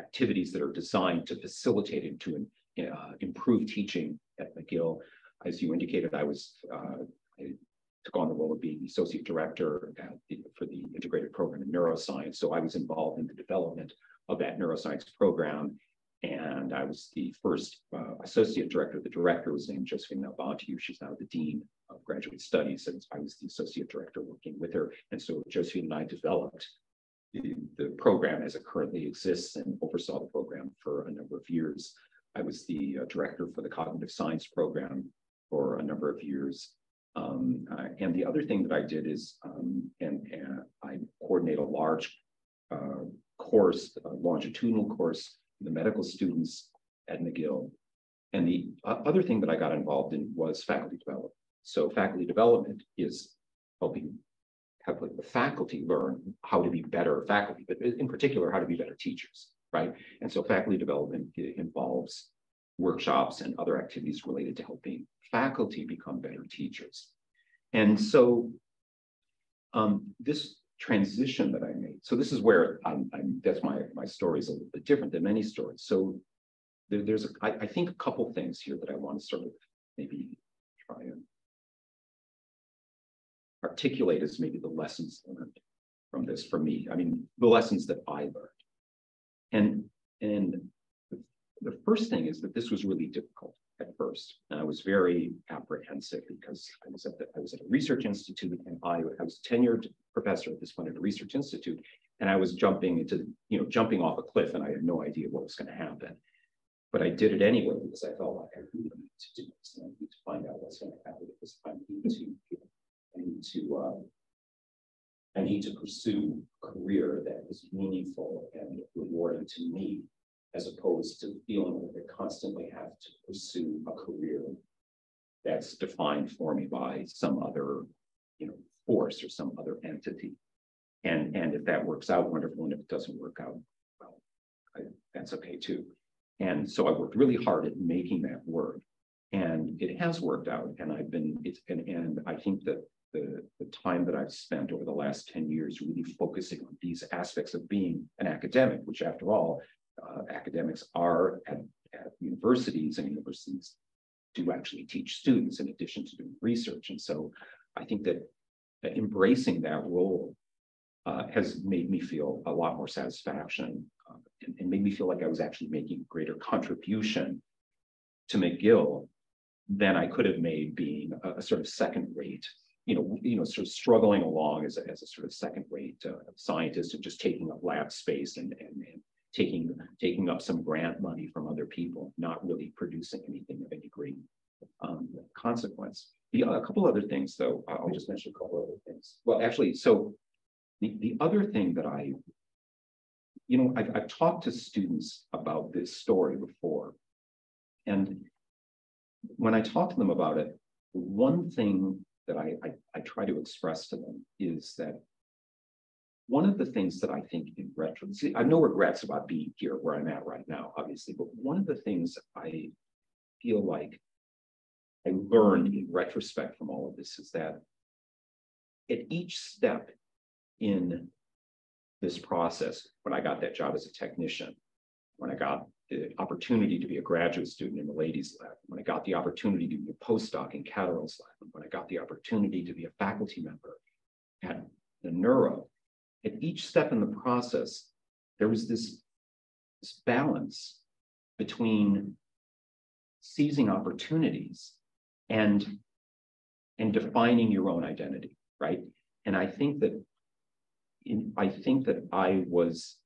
Speaker 2: activities that are designed to facilitate and to uh, improve teaching at McGill. As you indicated, I was uh, I took on the role of being the associate director the, for the integrated program in neuroscience. So I was involved in the development of that neuroscience program. And I was the first uh, associate director. The director was named Josephine Nalbantoglu. She's now the dean of graduate studies. And I was the associate director working with her. And so Josephine and I developed the, the program as it currently exists and oversaw the program for a number of years. I was the uh, director for the cognitive science program for a number of years. Um, uh, and the other thing that I did is, um, and, and, I coordinate a large uh, course, a longitudinal course the medical students at McGill. And the uh, other thing that I got involved in was faculty development. So faculty development is helping have like the faculty learn how to be better faculty, but in particular, how to be better teachers, right? And so faculty development involves workshops and other activities related to helping faculty become better teachers. And so um, this transition that I made, so this is where I'm, I'm, that's my, my story is a little bit different than many stories. So there, there's, a, I, I think a couple things here that I want to sort of maybe try and articulate as maybe the lessons learned from this for me. I mean, the lessons that I learned. And, and the first thing is that this was really difficult at first. And I was very apprehensive because I was at the, I was at a research institute and I, I was a tenured professor at this point at a research institute. And I was jumping into, you know, jumping off a cliff and I had no idea what was going to happen. But I did it anyway because I felt like I really need to do this and I need to find out what's going to happen because I need to, I need to, uh, I need to pursue a career that is meaningful and rewarding to me as opposed to feeling that I constantly have to pursue a career that's defined for me by some other, you know, force or some other entity. And, and if that works out, wonderful. And if it doesn't work out, well, I, that's okay too. And so I worked really hard at making that work. And it has worked out. And I've been, it's, and, and I think that the, the time that I've spent over the last 10 years really focusing on these aspects of being an academic, which after all uh, academics are at, at universities and universities do actually teach students in addition to doing research. And so I think that, embracing that role uh, has made me feel a lot more satisfaction uh, and, and, made me feel like I was actually making greater contribution to McGill than I could have made being a, a sort of second rate, you know, you know, sort of struggling along as a, as a sort of second rate uh, scientist and just taking up lab space and, and, and taking taking up some grant money from other people, not really producing anything of any great um, consequence. The, a couple other things, though, I'll just mention a couple other things. Well, actually, so the, the other thing that I, you know, I've, I've talked to students about this story before, and when I talk to them about it, one thing that I, I, I try to express to them is that one of the things that I think in retro, see, I have no regrets about being here where I'm at right now, obviously, but one of the things I feel like I learned in retrospect from all of this is that at each step in this process, when I got that job as a technician, when I got the opportunity to be a graduate student in Miledi's lab, when I got the opportunity to be a postdoc in Catterall's lab, when I got the opportunity to be a faculty member at the neuro, at each step in the process, there was this, this balance between seizing opportunities and and defining your own identity, right? And I think that in, I think that I was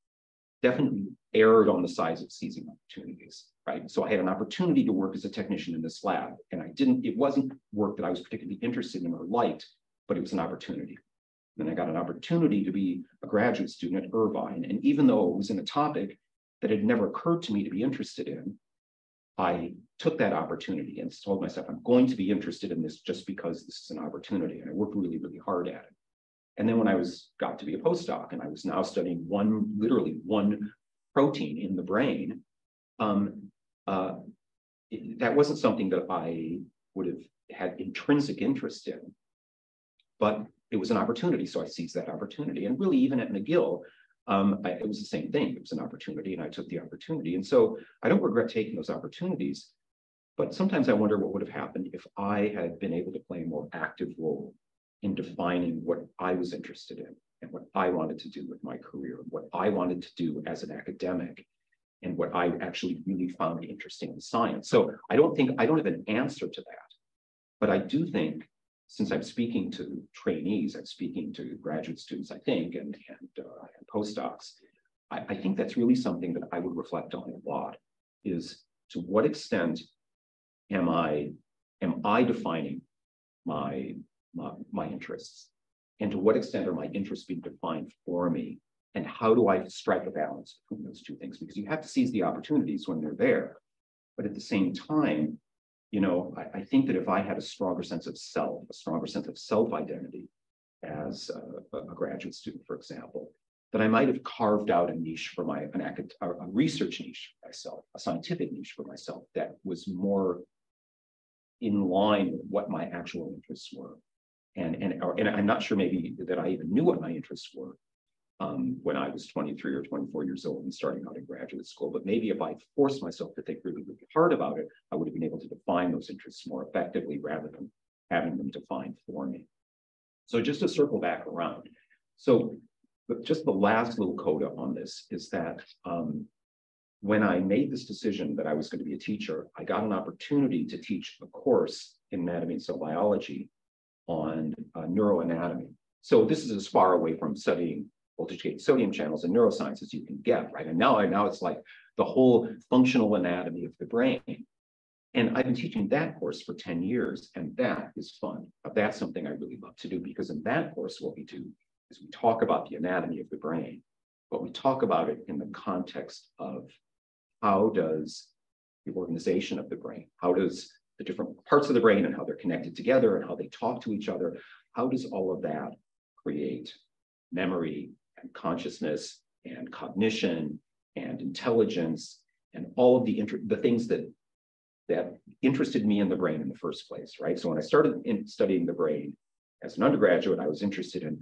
Speaker 2: definitely erred on the sides of seizing opportunities, right? So I had an opportunity to work as a technician in this lab, and I didn't, it wasn't work that I was particularly interested in or liked, but it was an opportunity. Then I got an opportunity to be a graduate student at Irvine. And even though it was in a topic that had never occurred to me to be interested in, I took that opportunity and told myself, I'm going to be interested in this just because this is an opportunity. And I worked really, really hard at it. And then when I was got to be a postdoc and I was now studying one, literally one protein in the brain, um, uh, it, that wasn't something that I would have had intrinsic interest in. But it was an opportunity. So I seized that opportunity. And really, even at McGill, um, I, it was the same thing. It was an opportunity, and I took the opportunity. And so I don't regret taking those opportunities. But sometimes I wonder what would have happened if I had been able to play a more active role in defining what I was interested in and what I wanted to do with my career, what I wanted to do as an academic, and what I actually really found interesting in science. So I don't think I don't have an answer to that. But I do think since I'm speaking to trainees, I'm speaking to graduate students, I think, and, and, uh, and postdocs, I, I, think that's really something that I would reflect on a lot is to what extent am I, am I defining my, my, my interests? And to what extent are my interests being defined for me? And how do I strike a balance between those two things? Because you have to seize the opportunities when they're there. But at the same time, you know, I, I, think that if I had a stronger sense of self, a stronger sense of self-identity as a, a, graduate student, for example, that I might have carved out a niche for my an acad, a research niche for myself, a scientific niche for myself that was more in line with what my actual interests were. And, and, or, and I'm not sure maybe that I even knew what my interests were, um, when I was 23 or 24 years old and starting out in graduate school. But maybe if I forced myself to think really, really hard about it, I would have been able to define those interests more effectively rather than having them defined for me. So just to circle back around. So just the last little coda on this is that um, when I made this decision that I was going to be a teacher, I got an opportunity to teach a course in anatomy and cell biology on uh, neuroanatomy. So this is as far away from studying voltage gated sodium channels in neuroscience as you can get, right? And now, now it's like the whole functional anatomy of the brain. And I've been teaching that course for 10 years, and that is fun. That's something I really love to do because in that course, what we do is we talk about the anatomy of the brain, but we talk about it in the context of how does the organization of the brain, how does the different parts of the brain and how they're connected together and how they talk to each other, how does all of that create memory and consciousness and cognition and intelligence and all of the the things that that interested me in the brain in the first place, right? So when I started in studying the brain as an undergraduate, I was interested in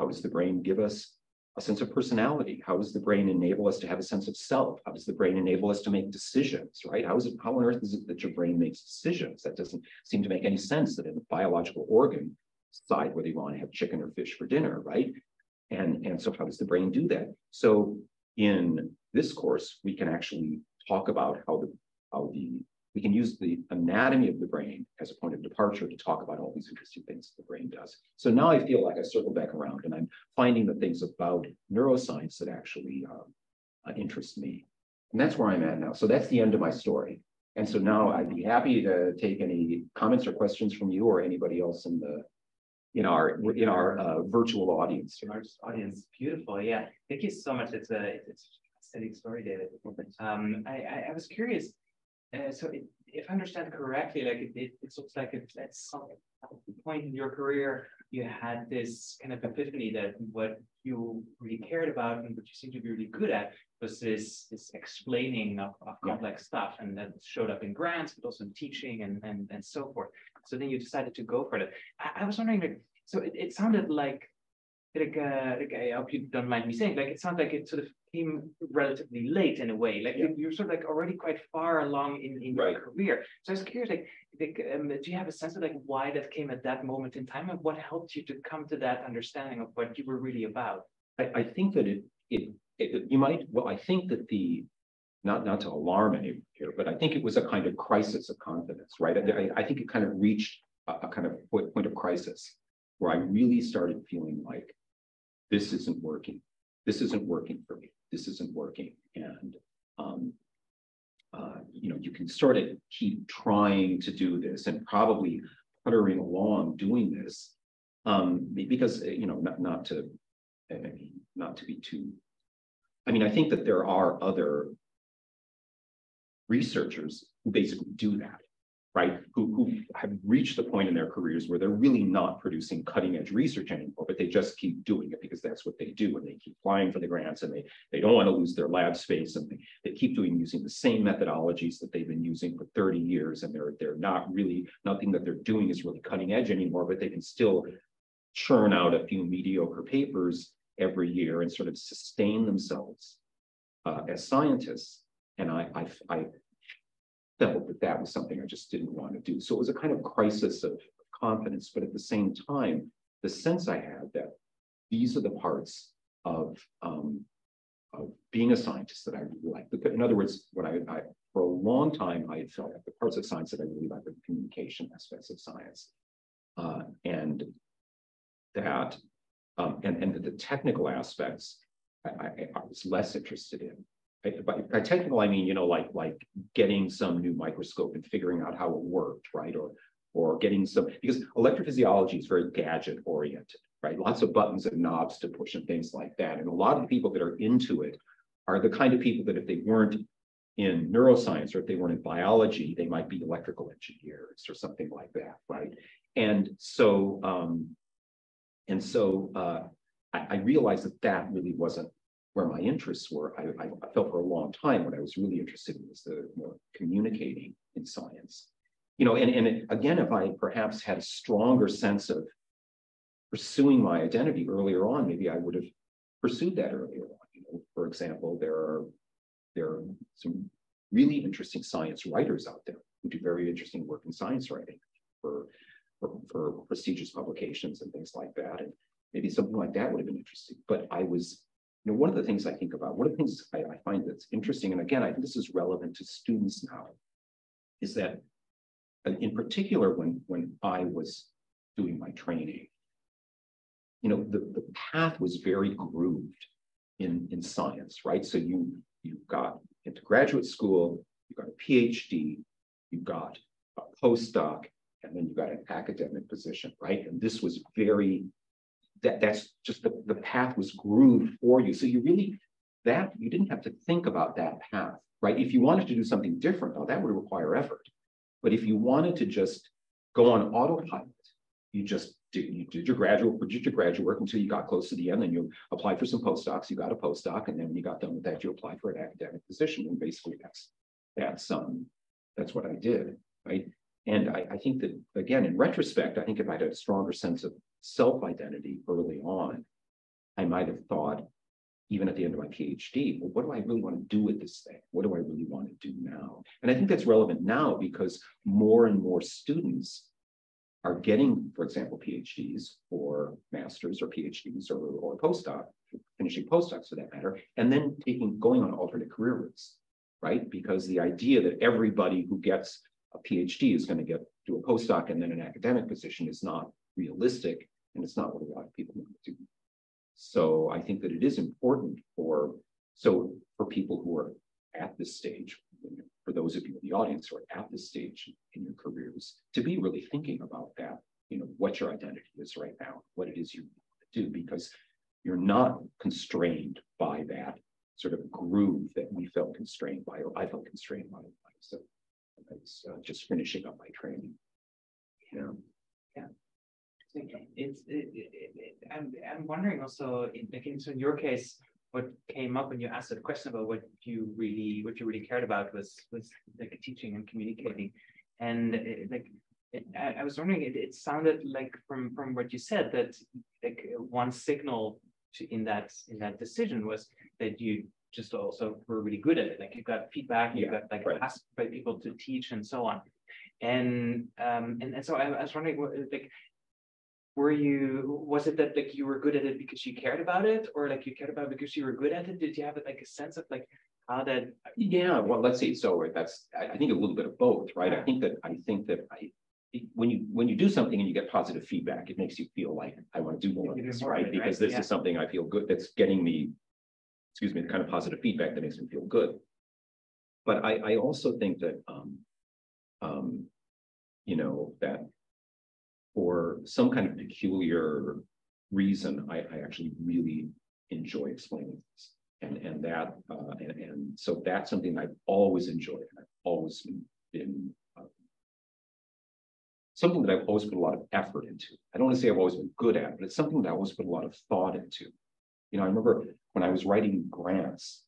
Speaker 2: how does the brain give us a sense of personality? How does the brain enable us to have a sense of self? How does the brain enable us to make decisions, right? How is it, how on earth is it that your brain makes decisions? That doesn't seem to make any sense that in a biological organ decide whether you want to have chicken or fish for dinner, right? And, and so how does the brain do that? So in this course, we can actually talk about how the, how the, we can use the anatomy of the brain as a point of departure to talk about all these interesting things the brain does. So now I feel like I circle back around and I'm finding the things about neuroscience that actually um, uh, interest me. And that's where I'm at now. So that's the end of my story. And so now I'd be happy to take any comments or questions from you or anybody else in the in our in our uh, virtual audience.
Speaker 1: Our audience, beautiful. Yeah, thank you so much. It's a it's a fascinating story, David. Um, I, I, was curious. uh, so it, if I understand correctly, like it, it, it looks like it, at some point in your career, you had this kind of epiphany that what you really cared about and what you seem to be really good at was this this explaining of, of complex yeah. stuff, and that showed up in grants, but also in teaching and and and so forth. So then you decided to go for it. I, I was wondering, like, so it, it sounded like like, uh, like I hope you don't mind me saying, like it sounds like it sort of came relatively late in a way. Like yeah. you're sort of like already quite far along in, in right. your career. So I was curious, like, like um, do you have a sense of like why that came at that moment in time and what helped you to come to that understanding of what you were really about?
Speaker 2: I, I think that it, it, it, you might, well, I think that the, not, not to alarm anyone here, but I think it was a kind of crisis of confidence, right? I, I think it kind of reached a, a kind of point of crisis where I really started feeling like this isn't working. This isn't working for me. This isn't working. And, um, uh, you know, you can sort of keep trying to do this and probably puttering along doing this um, because, you know, not, not to, I mean, not to be too, I mean, I think that there are other researchers who basically do that right, who, who have reached the point in their careers where they're really not producing cutting edge research anymore, but they just keep doing it because that's what they do. And they keep applying for the grants and they, they don't want to lose their lab space and they, they keep doing using the same methodologies that they've been using for 30 years. And they're, they're not really, nothing that they're doing is really cutting edge anymore, but they can still churn out a few mediocre papers every year and sort of sustain themselves uh, as scientists. And I, I, I felt that that was something I just didn't want to do. So it was a kind of crisis of confidence, but at the same time, the sense I had that these are the parts of um, of being a scientist that I really like. In other words, what I, I for a long time I had felt like the parts of science that I really like are the communication aspects of science, uh, and that um, and and the technical aspects I, I, I was less interested in by, by technical, I mean, you know, like like getting some new microscope and figuring out how it worked, right? Or or getting some because electrophysiology is very gadget oriented, right? Lots of buttons and knobs to push and things like that. And a lot of the people that are into it are the kind of people that if they weren't in neuroscience or if they weren't in biology, they might be electrical engineers or something like that, right? And so um, and so uh, I, I realized that that really wasn't where my interests were. I, I, felt for a long time what I was really interested in was the more communicating in science. You know, and, and again, if I perhaps had a stronger sense of pursuing my identity earlier on, maybe I would have pursued that earlier on. You know, for example, there are there are some really interesting science writers out there who do very interesting work in science writing for, for, for prestigious publications and things like that. And maybe something like that would have been interesting. But I was you know, one of the things I think about, one of the things I, I find that's interesting, and again, I think this is relevant to students now, is that uh, in particular, when, when I was doing my training, you know, the, the path was very grooved in, in science, right? So you, you got into graduate school, you got a PhD, you got a postdoc, and then you got an academic position, right? And this was very that that's just the, the path was grooved for you. So you really, that you didn't have to think about that path, right? If you wanted to do something different, though, that would require effort. But if you wanted to just go on autopilot, you just did, you did your graduate, did your graduate work until you got close to the end, and you applied for some postdocs, you got a postdoc, and then when you got done with that, you applied for an academic position. And basically that's that's um that's what I did, right? And I, I think that again, in retrospect, I think if I had a stronger sense of self-identity early on, I might have thought, even at the end of my PhD, well, what do I really want to do with this thing? What do I really want to do now? And I think that's relevant now because more and more students are getting, for example, PhDs or masters or PhDs or, or postdoc, finishing postdocs for that matter, and then taking going on alternate career routes, right? Because the idea that everybody who gets a PhD is going to get do a postdoc and then an academic position is not realistic and it's not what a lot of people want to do. So I think that it is important for so for people who are at this stage, for those of you in the audience who are at this stage in your careers, to be really thinking about that, you know, what your identity is right now, what it is you want to do, because you're not constrained by that sort of groove that we felt constrained by, or I felt constrained by. So I was uh, just finishing up my training. You know.
Speaker 1: Yeah. It's it, it, it, I'm I'm wondering also in, like in, so in your case, what came up when you asked that question about what you really what you really cared about was was like teaching and communicating, and it, like I, I was wondering, it, it sounded like from from what you said that like one signal to, in that in that decision was that you just also were really good at it. Like you got feedback, you yeah, got like right. asked by people to teach and so on. And um and, and so I, I was wondering what like were you was it that like you were good at it because you cared about it or like you cared about it because you were good at it did you have like a sense of like how that
Speaker 2: yeah well let's see so that's i think a little bit of both right yeah. i think that i think that i when you when you do something and you get positive feedback it makes you feel like i want to do more of this right because right? this yeah. is something i feel good that's getting me excuse me the kind of positive feedback that makes me feel good but i i also think that um um you know that for some kind of peculiar reason, I, I actually really enjoy explaining this. And, and that, uh, and, and so that's something I've always enjoyed. And I've always been, uh, something that I've always put a lot of effort into. I don't want to say I've always been good at, but it's something that I always put a lot of thought into. You know, I remember when I was writing grants,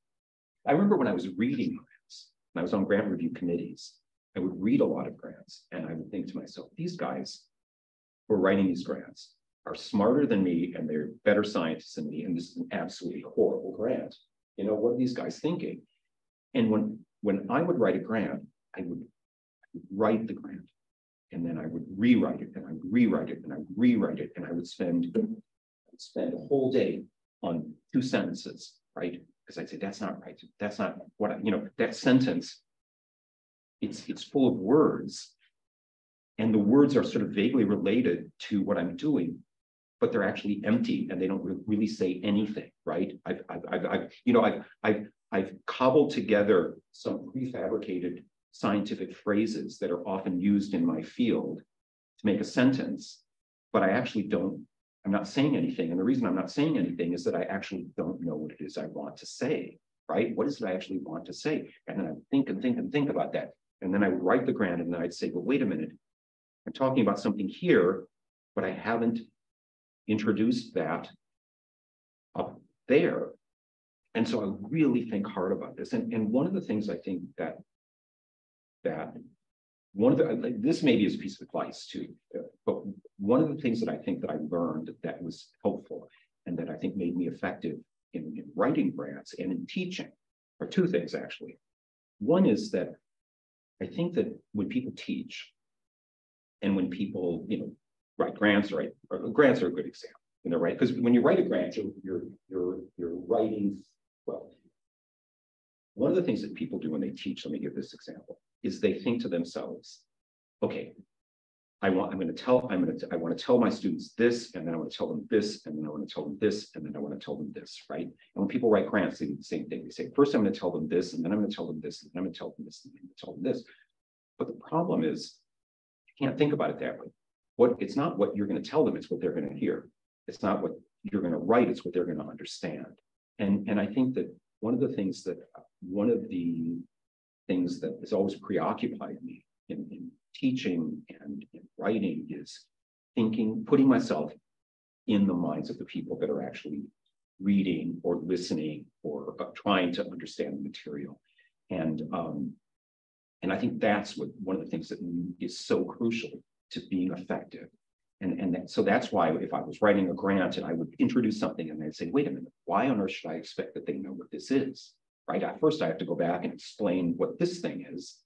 Speaker 2: I remember when I was reading grants, and I was on grant review committees, I would read a lot of grants and I would think to myself, these guys who are writing these grants are smarter than me and they're better scientists than me. And this is an absolutely horrible grant. You know, what are these guys thinking? And when when I would write a grant, I would, write the grant and then I would rewrite it and I would rewrite it and I would rewrite it and I would spend spend a whole day on two sentences, right? Because I'd say that's not right. That's not what I, you know, that sentence, it's it's full of words and the words are sort of vaguely related to what I'm doing, but they're actually empty and they don't re really say anything, right? I've, I've, I've, I've, you know, I've, I've, I've cobbled together some prefabricated scientific phrases that are often used in my field to make a sentence, but I actually don't, I'm not saying anything. And the reason I'm not saying anything is that I actually don't know what it is I want to say, right? What is it I actually want to say? And then I think and think and think about that. And then I would write the grant and then I'd say, but wait a minute, I'm talking about something here, but I haven't introduced that up there. And so I really think hard about this. And, and one of the things I think that that one of the this maybe is a piece of advice too, but one of the things that I think that I learned that was helpful and that I think made me effective in, in writing grants and in teaching are two things actually. One is that I think that when people teach, and when people, you know, write grants, right? Grants are a good example, you know, right? Because when you write a grant, you're, you're, you're, you're writing, well, one of the things that people do when they teach, let me give this example, is they think to themselves, okay, I want, I'm going to tell, I'm going to, I want to tell my students this, and then I want to tell them this, and then I want to tell them this, and then I want to tell them this, right? And when people write grants, they do the same thing. They say, first I'm going to tell them this, and then I'm going to tell them this, and then I'm going to tell them this, and then I'm going to tell them this. But the problem is can't think about it that way. What it's not what you're going to tell them, it's what they're going to hear. It's not what you're going to write, it's what they're going to understand. And, and I think that one of the things that one of the things that has always preoccupied me in, in teaching and in writing is thinking, putting myself in the minds of the people that are actually reading or listening or uh, trying to understand the material. And um, and I think that's what one of the things that is so crucial to being effective. And, and that, so that's why if I was writing a grant and I would introduce something and they'd say, wait a minute, why on earth should I expect that they know what this is? Right. At first, I have to go back and explain what this thing is.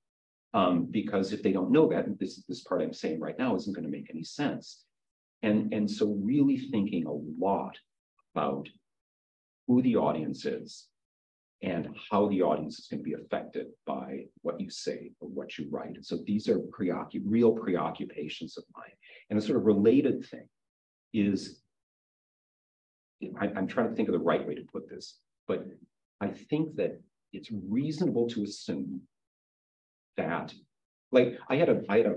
Speaker 2: Um, because if they don't know that, this, this part I'm saying right now isn't going to make any sense. And, and so really thinking a lot about who the audience is, and how the audience is going to be affected by what you say or what you write. And so these are preoccup real preoccupations of mine. And a sort of related thing is, I, I'm trying to think of the right way to put this, but I think that it's reasonable to assume that, like I had a, I had a,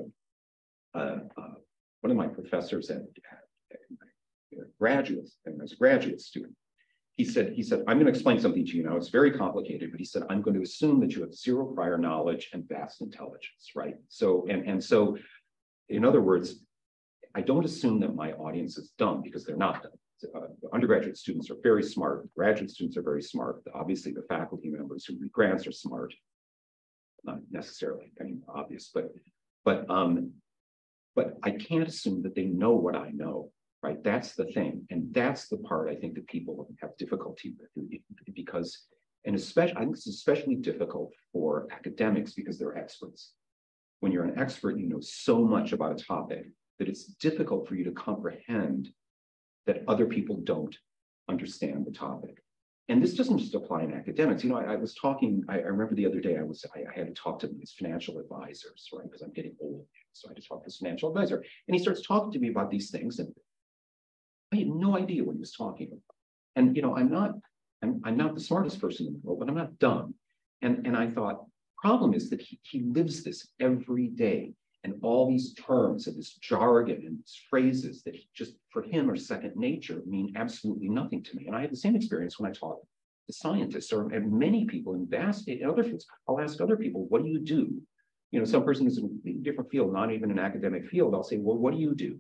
Speaker 2: uh, uh, one of my professors at, at, at graduate, and as a graduate student, he said, he said, I'm going to explain something to you now. It's very complicated, but he said, I'm going to assume that you have zero prior knowledge and vast intelligence, right? So, and, and so, in other words, I don't assume that my audience is dumb because they're not dumb. Uh, undergraduate students are very smart. Graduate students are very smart. Obviously, the faculty members who read grants are smart. Not necessarily, I mean, obvious, but, but, um, but I can't assume that they know what I know right? That's the thing. And that's the part I think that people have difficulty with because, and especially, I think it's especially difficult for academics because they're experts. When you're an expert, you know so much about a topic that it's difficult for you to comprehend that other people don't understand the topic. And this doesn't just apply in academics. You know, I, I was talking, I, I, remember the other day I was, I, I, had to talk to these financial advisors, right? Because I'm getting old. So I had to talk to this financial advisor. And he starts talking to me about these things. And I had no idea what he was talking about. And you know, I'm not, I'm, I'm not the smartest person in the world, but I'm not dumb. And, and I thought, problem is that he, he lives this every day. And all these terms and this jargon and these phrases that he just for him are second nature mean absolutely nothing to me. And I had the same experience when I taught the scientists or and many people in vast in other fields. I'll ask other people, what do you do? You know, some person is in a different field, not even an academic field. I'll say, well, what do you do?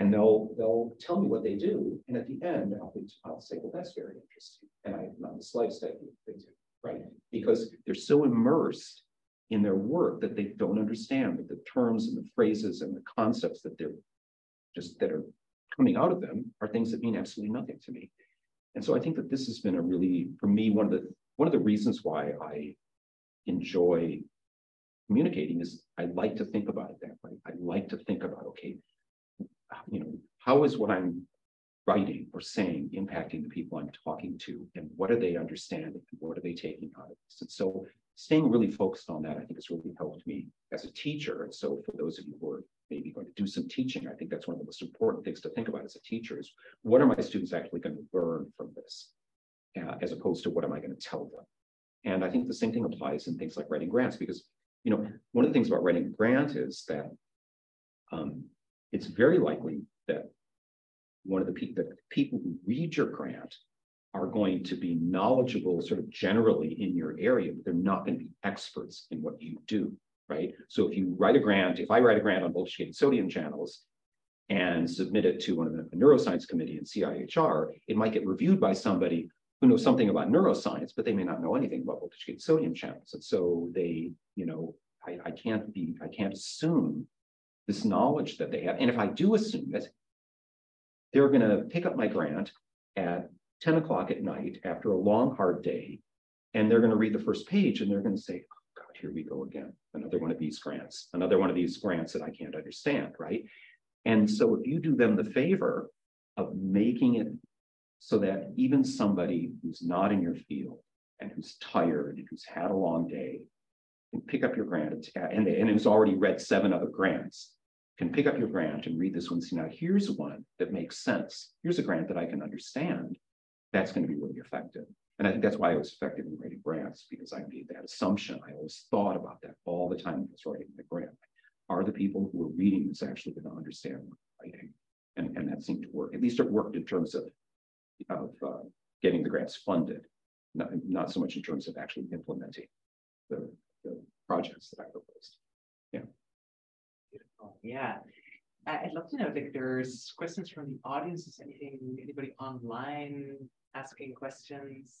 Speaker 2: And they'll they'll tell me what they do, and at the end, I'll be, I'll say, well, that's very interesting, and I not the slightest idea they do, right? Because they're so immersed in their work that they don't understand the terms and the phrases and the concepts that they're just that are coming out of them are things that mean absolutely nothing to me. And so I think that this has been a really, for me, one of the one of the reasons why I enjoy communicating is I like to think about it that way. I like to think about, okay, you know, how is what I'm writing or saying impacting the people I'm talking to, and what are they understanding, and what are they taking out of this? And so, staying really focused on that, I think, has really helped me as a teacher. And so, for those of you who are maybe going to do some teaching, I think that's one of the most important things to think about as a teacher: is what are my students actually going to learn from this, uh, as opposed to what am I going to tell them? And I think the same thing applies in things like writing grants, because you know, one of the things about writing a grant is that um, it's very likely that one of the people the people who read your grant are going to be knowledgeable sort of generally in your area, but they're not going to be experts in what you do, right? So if you write a grant, if I write a grant on voltage-gated sodium channels and submit it to one of the neuroscience committee in CIHR, it might get reviewed by somebody who knows something about neuroscience, but they may not know anything about voltage-gated sodium channels. And so they, you know, I, I can't be, I can't assume this knowledge that they have. And if I do assume that they're going to pick up my grant at 10 o'clock at night after a long, hard day, and they're going to read the first page and they're going to say, oh, God, here we go again. Another one of these grants, another one of these grants that I can't understand, right? And so if you do them the favor of making it so that even somebody who's not in your field and who's tired and who's had a long day can pick up your grant and, and has already read seven other grants can pick up your grant and read this one see, now here's one that makes sense. Here's a grant that I can understand. That's going to be really effective. And I think that's why I was effective in writing grants because I made that assumption. I always thought about that all the time when I was writing the grant. Are the people who are reading this actually going to understand what I'm writing? And, and that seemed to work. At least it worked in terms of, of uh, getting the grants funded, not, not so much in terms of actually implementing the, the projects that I proposed. Oh, yeah.
Speaker 1: Yeah. I'd love to know if there's questions from the audience. Is anything, anybody online asking questions?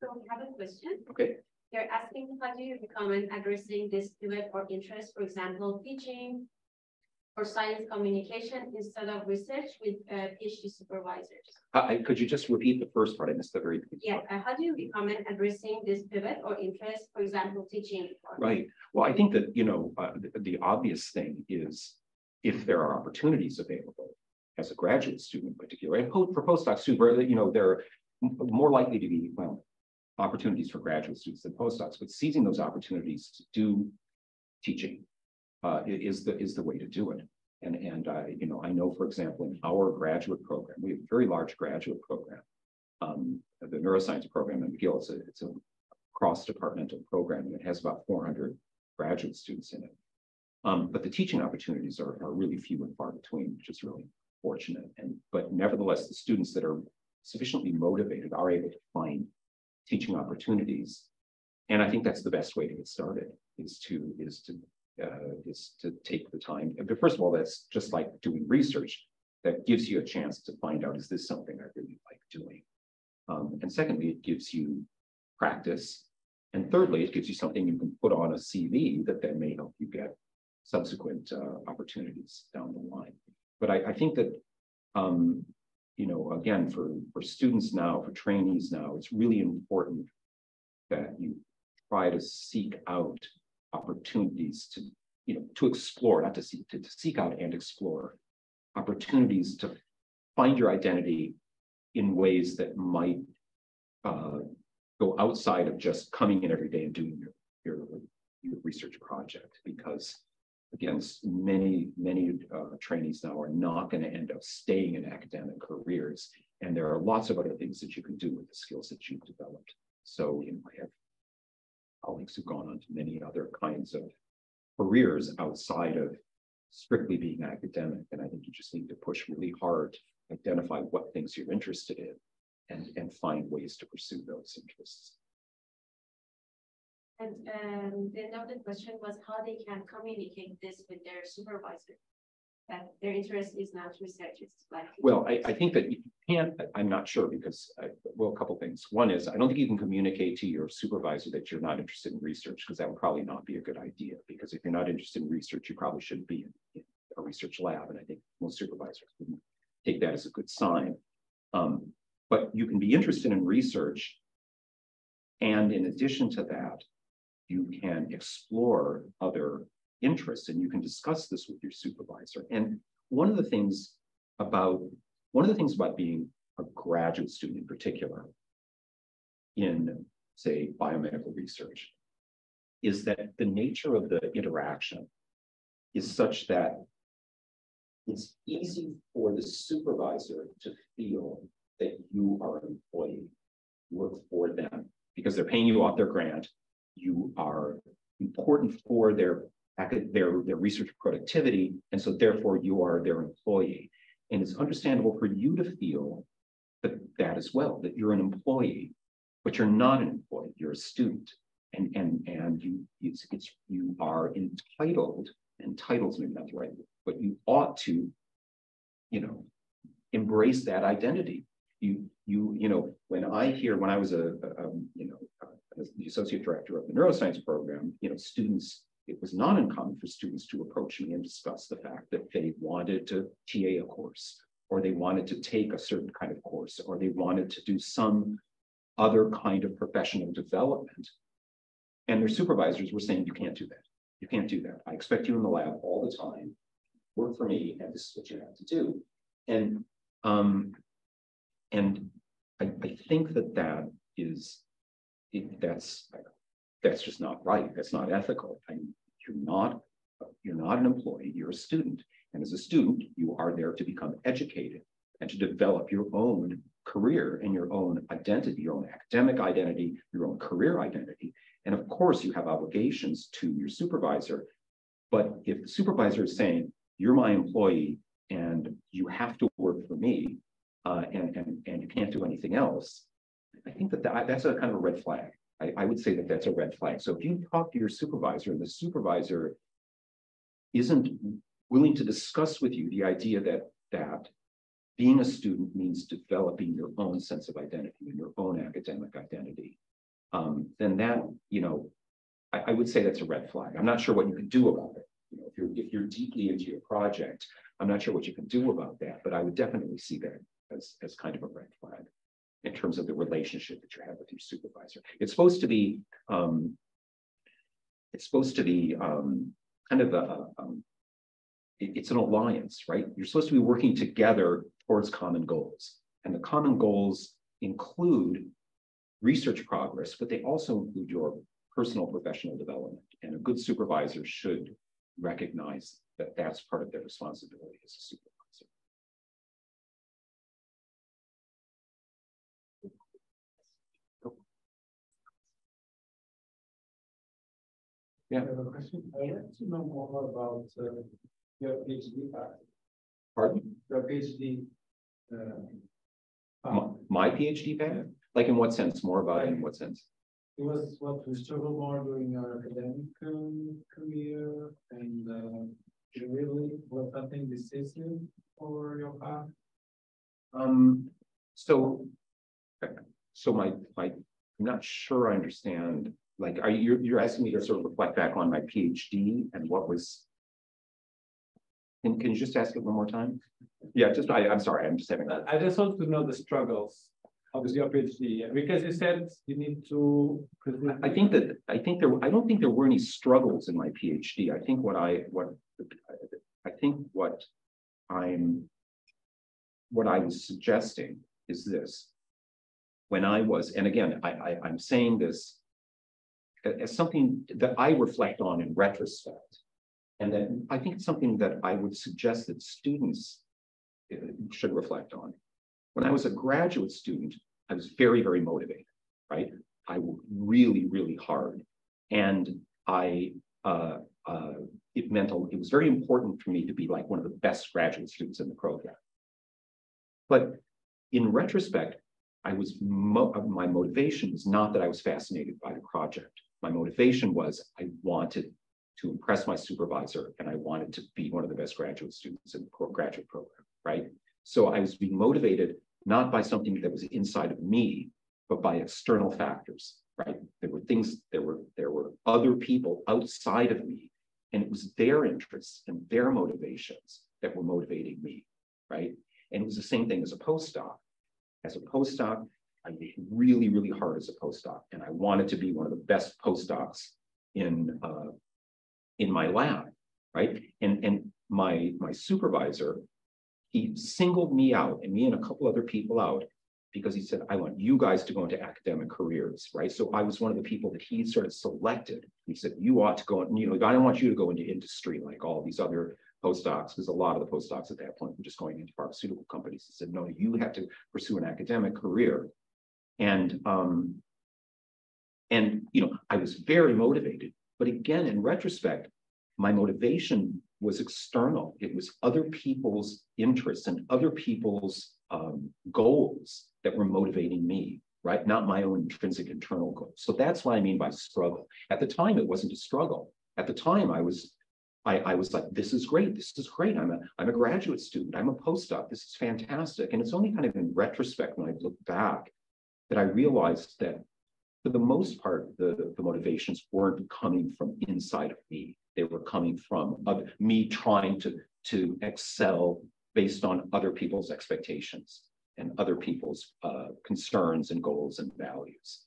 Speaker 3: So we have a question.
Speaker 2: Okay.
Speaker 3: They're asking how do you recommend addressing this pivot or interest, for example, teaching for science communication instead of research with uh, PhD supervisors.
Speaker 2: Uh, could you just repeat the first part? I missed the very
Speaker 3: beginning. Yeah, uh, how do you recommend addressing this pivot or interest, for example, teaching?
Speaker 2: Right. Well, I think that, you know, uh, the, the obvious thing is if there are opportunities available as a graduate student in particular, and for postdocs too, where, you know, they're more likely to be, well, opportunities for graduate students than postdocs, but seizing those opportunities to do teaching uh, is the is the way to do it. And and I you know I know for example in our graduate program we have a very large graduate program, um, the neuroscience program at McGill. It's a it's a cross departmental program and it has about 400 graduate students in it. Um, but the teaching opportunities are, are really few and far between, which is really fortunate. And but nevertheless, the students that are sufficiently motivated are able to find teaching opportunities. And I think that's the best way to get started is to is to uh, is to take the time. But first of all, that's just like doing research that gives you a chance to find out, is this something I really like doing? Um, and secondly, it gives you practice. And thirdly, it gives you something you can put on a CV that then may help you get subsequent uh, opportunities down the line. But I, I think that, um, you know, again, for, for students now, for trainees now, it's really important that you try to seek out opportunities to, you know, to explore, not to seek, to, to seek out and explore opportunities to find your identity in ways that might uh, go outside of just coming in every day and doing your, your, your research project because again, many, many uh, trainees now are not going to end up staying in academic careers. And there are lots of other things that you can do with the skills that you've developed. So, you know, I have colleagues who've gone on to many other kinds of careers outside of strictly being academic. And I think you just need to push really hard identify what things you're interested in and, and find ways to pursue those interests.
Speaker 3: And um, the another question was how they can communicate this with their supervisor that their interest is not research, it's like.
Speaker 2: Well, I, I think that can't, I'm not sure because, I, well, a couple things. One is I don't think you can communicate to your supervisor that you're not interested in research because that would probably not be a good idea. Because if you're not interested in research, you probably shouldn't be in, in a research lab. And I think most supervisors wouldn't take that as a good sign. Um, but you can be interested in research. And in addition to that, you can explore other interests and you can discuss this with your supervisor. And one of the things about one of the things about being a graduate student in particular in say biomedical research is that the nature of the interaction is such that it's easy for the supervisor to feel that you are an employee, work for them because they're paying you off their grant. You are important for their their, their research productivity, and so therefore you are their employee. And it's understandable for you to feel that, that as well, that you're an employee, but you're not an employee, you're a student. And, and, and you, it's, it's, you are entitled, entitled maybe not the right word, but you ought to, you know, embrace that identity. You, you, you know, when I hear, when I was a, a um, you know, uh, the associate director of the neuroscience program, you know, students it was not uncommon for students to approach me and discuss the fact that they wanted to TA a course, or they wanted to take a certain kind of course, or they wanted to do some other kind of professional development. And their supervisors were saying, you can't do that. You can't do that. I expect you in the lab all the time. Work for me, and this is what you have to do. And um, and I, I think that that is it, that's that's just not right. That's not ethical. I mean, you're not, you're not an employee, you're a student. And as a student, you are there to become educated and to develop your own career and your own identity, your own academic identity, your own career identity. And of course, you have obligations to your supervisor. But if the supervisor is saying, you're my employee and you have to work for me uh, and, and, and you can't do anything else, I think that, that that's a kind of a red flag. I, I would say that that's a red flag. So if you talk to your supervisor and the supervisor isn't willing to discuss with you the idea that that being a student means developing your own sense of identity and your own academic identity, um, then that, you know, I, I, would say that's a red flag. I'm not sure what you can do about it. You know, if you're if you're deeply into your project, I'm not sure what you can do about that, but I would definitely see that as, as kind of a red flag in terms of the relationship that you have with your supervisor. It's supposed to be, um, it's supposed to be um, kind of a, um, it, it's an alliance, right? You're supposed to be working together towards common goals. And the common goals include research progress, but they also include your personal professional development. And a good supervisor should recognize that that's part of their responsibility as a supervisor.
Speaker 4: Yeah. I have a question. I want to know more about uh, your PhD faculty.
Speaker 2: Pardon?
Speaker 4: Your PhD. Uh,
Speaker 2: My, my PhD path? Like in what sense? More about it in what sense?
Speaker 4: It was what we struggle more during our academic um, career and uh, really was something decisive for your path.
Speaker 2: Um, so, so my, my, I'm not sure I understand, like, are you, you're asking me to sort of reflect back on my PhD and what was? Can, can you just ask it one more time? Yeah, just, I, I'm sorry, I'm just having. that.
Speaker 4: I just want to know the struggles of your PhD because you said you need to.
Speaker 2: I think that, I think there, I don't think there were any struggles in my PhD. I think what I, what, I think what I'm, what I was suggesting is this. When I was, and again, I, I, I'm saying this as something that I reflect on in retrospect. And that I think it's something that I would suggest that students uh, should reflect on. When I was a graduate student, I was very, very motivated, right? I worked really, really hard. And I, uh, uh, it meant, it was very important for me to be like one of the best graduate students in the program. But in retrospect, I was, mo- my motivation was not that I was fascinated by the project. My motivation was I wanted to impress my supervisor and I wanted to be one of the best graduate students in the graduate program, right? So I was being motivated not by something that was inside of me, but by external factors, right? There were things, there were, there were other people outside of me, and it was their interests and their motivations that were motivating me, right? And it was the same thing as a postdoc. As a postdoc, I worked really, really hard as a postdoc, and I wanted to be one of the best postdocs in uh, in my lab, right? And and my my supervisor, he singled me out and me and a couple other people out because he said, I want you guys to go into academic careers, right? So I was one of the people that he sort of selected. He said, you ought to go, you know, I don't want you to go into industry like all these other postdocs, because a lot of the postdocs at that point were just going into pharmaceutical companies. He said, no, you have to pursue an academic career. And um, and you know, I was very motivated. But again, in retrospect, my motivation was external. It was other people's interests and other people's um, goals that were motivating me, right? Not my own intrinsic internal goals. So that's what I mean by struggle. At the time, it wasn't a struggle. At the time, I was, I, I was like, this is great. This is great. I'm a, I'm a graduate student. I'm a postdoc. This is fantastic. And it's only kind of in retrospect when I look back that I realized that for the most part, the, the motivations weren't coming from inside of me. They were coming from other, me trying to, to excel based on other people's expectations and other people's uh, concerns and goals and values.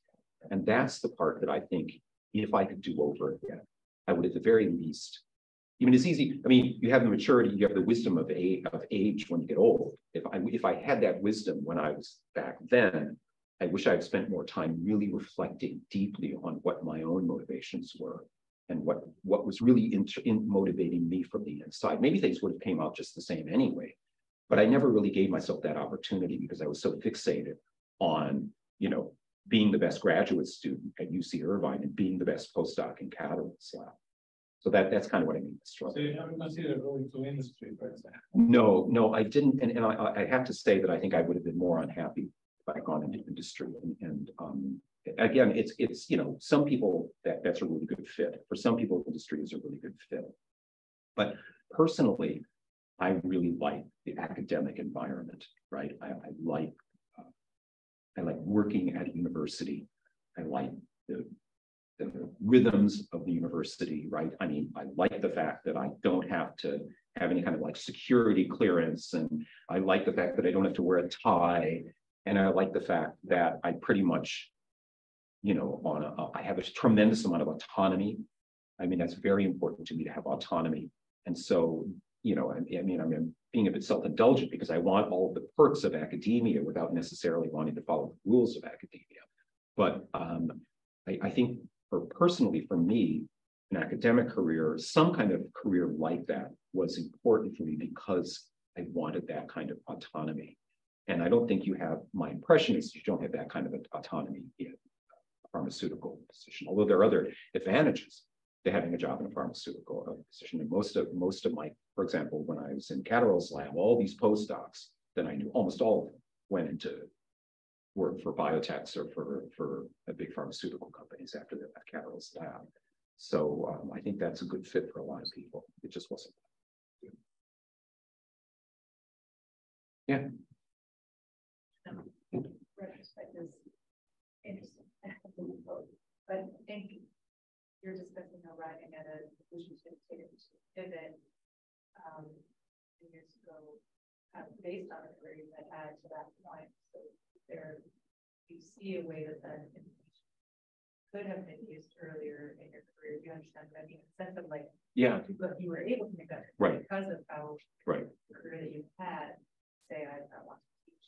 Speaker 2: And that's the part that I think if I could do over again, I would at the very least. I mean, it's easy. I mean, you have the maturity, you have the wisdom of age, of age when you get old. If I if I had that wisdom when I was back then, I wish I had spent more time really reflecting deeply on what my own motivations were and what what was really in, in motivating me from the inside. Maybe things would have came out just the same anyway, but I never really gave myself that opportunity because I was so fixated on you know being the best graduate student at UC Irvine and being the best postdoc in Catterall's Lab. So that that's kind of what I mean. struggle.
Speaker 4: So you haven't considered going to industry, for example?
Speaker 2: No, no, I didn't, and, and I, I have to say that I think I would have been more unhappy if I'd gone into industry and, and, um, again, it's, it's, you know, some people that, that's a really good fit. For some people, industry is a really good fit. But personally, I really like the academic environment, right? I, I like, uh, I like working at a university. I like the, the rhythms of the university, right? I mean, I like the fact that I don't have to have any kind of like security clearance. And I like the fact that I don't have to wear a tie. And I like the fact that I pretty much, you know, on a, I have a tremendous amount of autonomy. I mean, that's very important to me to have autonomy. And so, you know, I, I mean, I'm being a bit self-indulgent because I want all the perks of academia without necessarily wanting to follow the rules of academia. But um, I, I think for personally, for me, an academic career, some kind of career like that was important for me because I wanted that kind of autonomy. And I don't think you have, my impression is you don't have that kind of autonomy in a pharmaceutical position, although there are other advantages. to having a job in a pharmaceutical uh, position. And most of most of my, for example, when I was in Catterall's lab, all these postdocs that I knew, almost all of them went into work for biotechs or for for big pharmaceutical companies after they left Catterall's lab. So um, I think that's a good fit for a lot of people. It just wasn't. Yeah.
Speaker 5: Retrospect is interesting. But I think you're discussing arriving at a conclusion to pivot um, years ago uh, based on a career that had to that point. So there, you see a way that that information could have been used earlier in your career. You understand what I mean? A sense of like,
Speaker 2: yeah,
Speaker 5: but you were able to make that
Speaker 2: right
Speaker 5: because of how
Speaker 2: right
Speaker 5: the career that you had. Say, I, I want to teach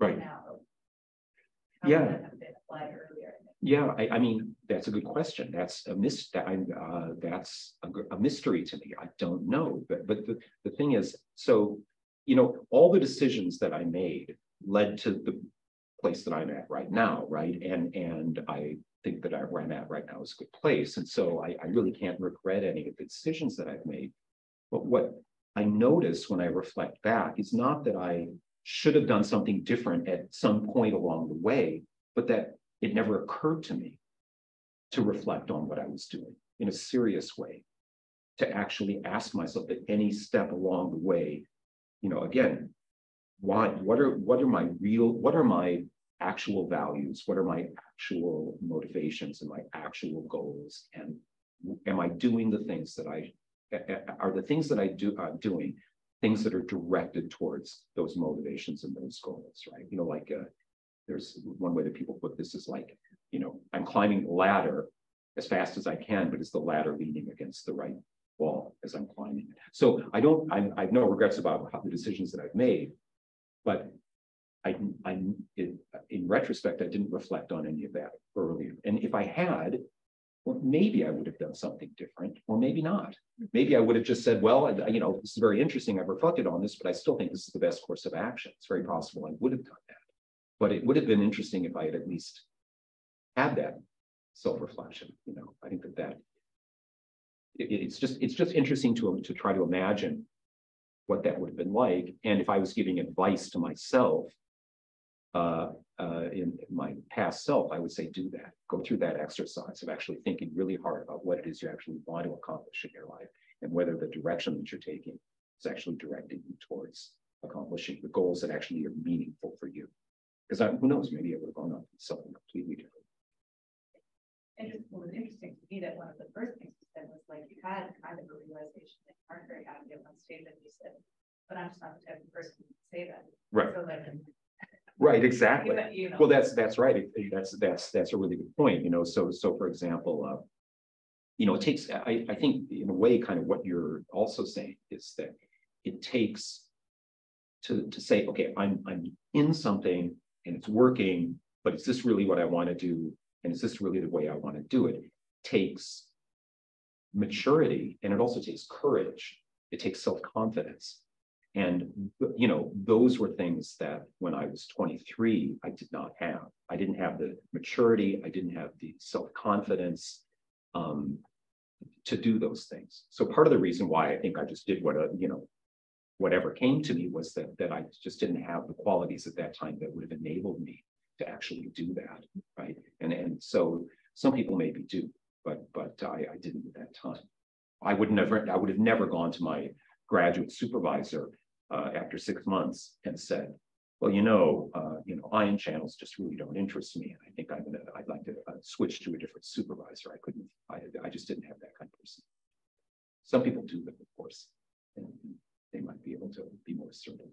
Speaker 2: right
Speaker 5: now.
Speaker 2: Yeah.
Speaker 5: would that have been applied earlier?
Speaker 2: Yeah, I, I, mean, that's a good question. That's a mis that I, uh, that's a, a, mystery to me. I don't know. But but the, the thing is, so you know, all the decisions that I made led to the place that I'm at right now, right? And and I think that I, where I'm at right now is a good place. And so I, I really can't regret any of the decisions that I've made. But what I notice when I reflect back is not that I should have done something different at some point along the way, but that it never occurred to me to reflect on what I was doing in a serious way, to actually ask myself at any step along the way, you know, again, why, what are, what are my real, what are my actual values? What are my actual motivations and my actual goals? And am I doing the things that I, are the things that I do, I'm uh, doing things that are directed towards those motivations and those goals, right? You know, like uh, there's one way that people put this is like, you know, I'm climbing the ladder as fast as I can, but is the ladder leaning against the right wall as I'm climbing it? So I don't, I, I have no regrets about how the decisions that I've made, but I, I, it, in retrospect, I didn't reflect on any of that earlier. And if I had, well, maybe I would have done something different, or maybe not. Maybe I would have just said, well, I, you know, this is very interesting. I've reflected on this, but I still think this is the best course of action. It's very possible I would have done that. But it would have been interesting if I had at least had that self-reflection. You know, I think that that it, it's just it's just interesting to to try to imagine what that would have been like, and if I was giving advice to myself uh, in my past self, I would say do that. Go through that exercise of actually thinking really hard about what it is you actually want to accomplish in your life, and whether the direction that you're taking is actually directing you towards accomplishing the goals that actually are meaningful for you. Because who knows, maybe it would have gone on to something completely different.
Speaker 5: It was interesting to me that one of the first things you said was like you had kind of a realization that you aren't very happy at one stage, and you said, "But I'm just not the type of person to say that."
Speaker 2: Right.
Speaker 5: So like,
Speaker 2: right, exactly.
Speaker 5: You know,
Speaker 2: well, that's that's right. That's that's that's a really good point. You know, so so for example, uh, you know, it takes. I I think in a way, kind of what you're also saying is that it takes to to say, okay, I'm I'm in something and it's working, but is this really what I want to do? And is this really the way I want to do it? it takes maturity and it also takes courage. It takes self-confidence. And you know, those were things that when I was 23, I did not have. I didn't have the maturity, I didn't have the self-confidence um, to do those things. So part of the reason why I think I just did what a, you know, whatever came to me was that that I just didn't have the qualities at that time that would have enabled me to actually do that, right? And and so some people maybe do, but but I, I didn't at that time. I would never I would have never gone to my graduate supervisor uh, after six months and said, well, you know, uh, you know, ion channels just really don't interest me. And I think I'm gonna, I'd like to uh, switch to a different supervisor. I couldn't, I, I just didn't have that kind of person. Some people do that, of course. And, they might be able to be more assertive.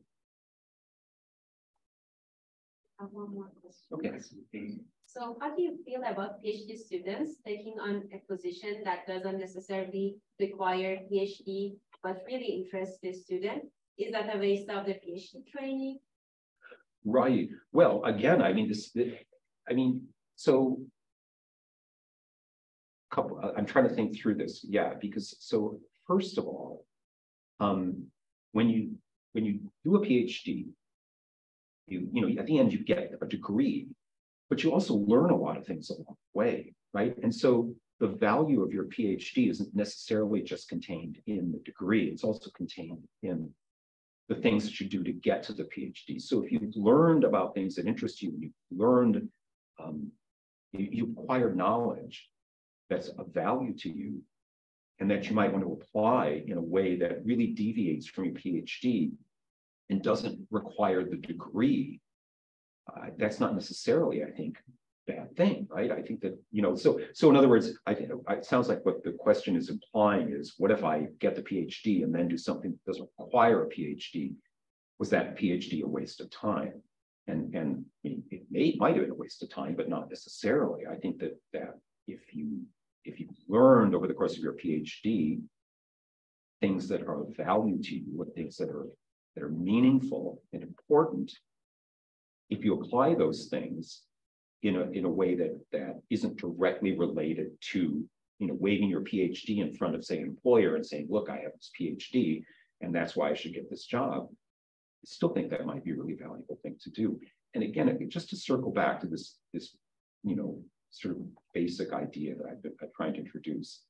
Speaker 3: I have one more question.
Speaker 2: Okay.
Speaker 3: So how do you feel about PhD students taking on a position that doesn't necessarily require PhD, but really interests the student? Is that a waste of the PhD training?
Speaker 2: Right. Well, again, I mean, this, I mean, so couple, I'm trying to think through this. Yeah, because so first of all, um, when you when you do a PhD, you you know at the end you get a degree, but you also learn a lot of things along the way, right? And so the value of your PhD isn't necessarily just contained in the degree, it's also contained in the things that you do to get to the PhD. So if you've learned about things that interest you, you've learned, um, you, you acquired knowledge that's of value to you, and that you might want to apply in a way that really deviates from your PhD and doesn't require the degree, uh, that's not necessarily, I think, bad thing, right? I think that, you know, so so in other words, I think it sounds like what the question is implying is what if I get the PhD and then do something that doesn't require a PhD? Was that PhD a waste of time? And and it may might have been a waste of time, but not necessarily. I think that that if you if you learned over the course of your PhD things that are of value to you, what things that are that are meaningful and important, if you apply those things in a, in a way that, that isn't directly related to, you know, waving your PhD in front of, say, an employer and saying, look, I have this PhD, and that's why I should get this job. I still think that might be a really valuable thing to do. And again, just to circle back to this, this, you know, sort of basic idea that I've been trying to introduce.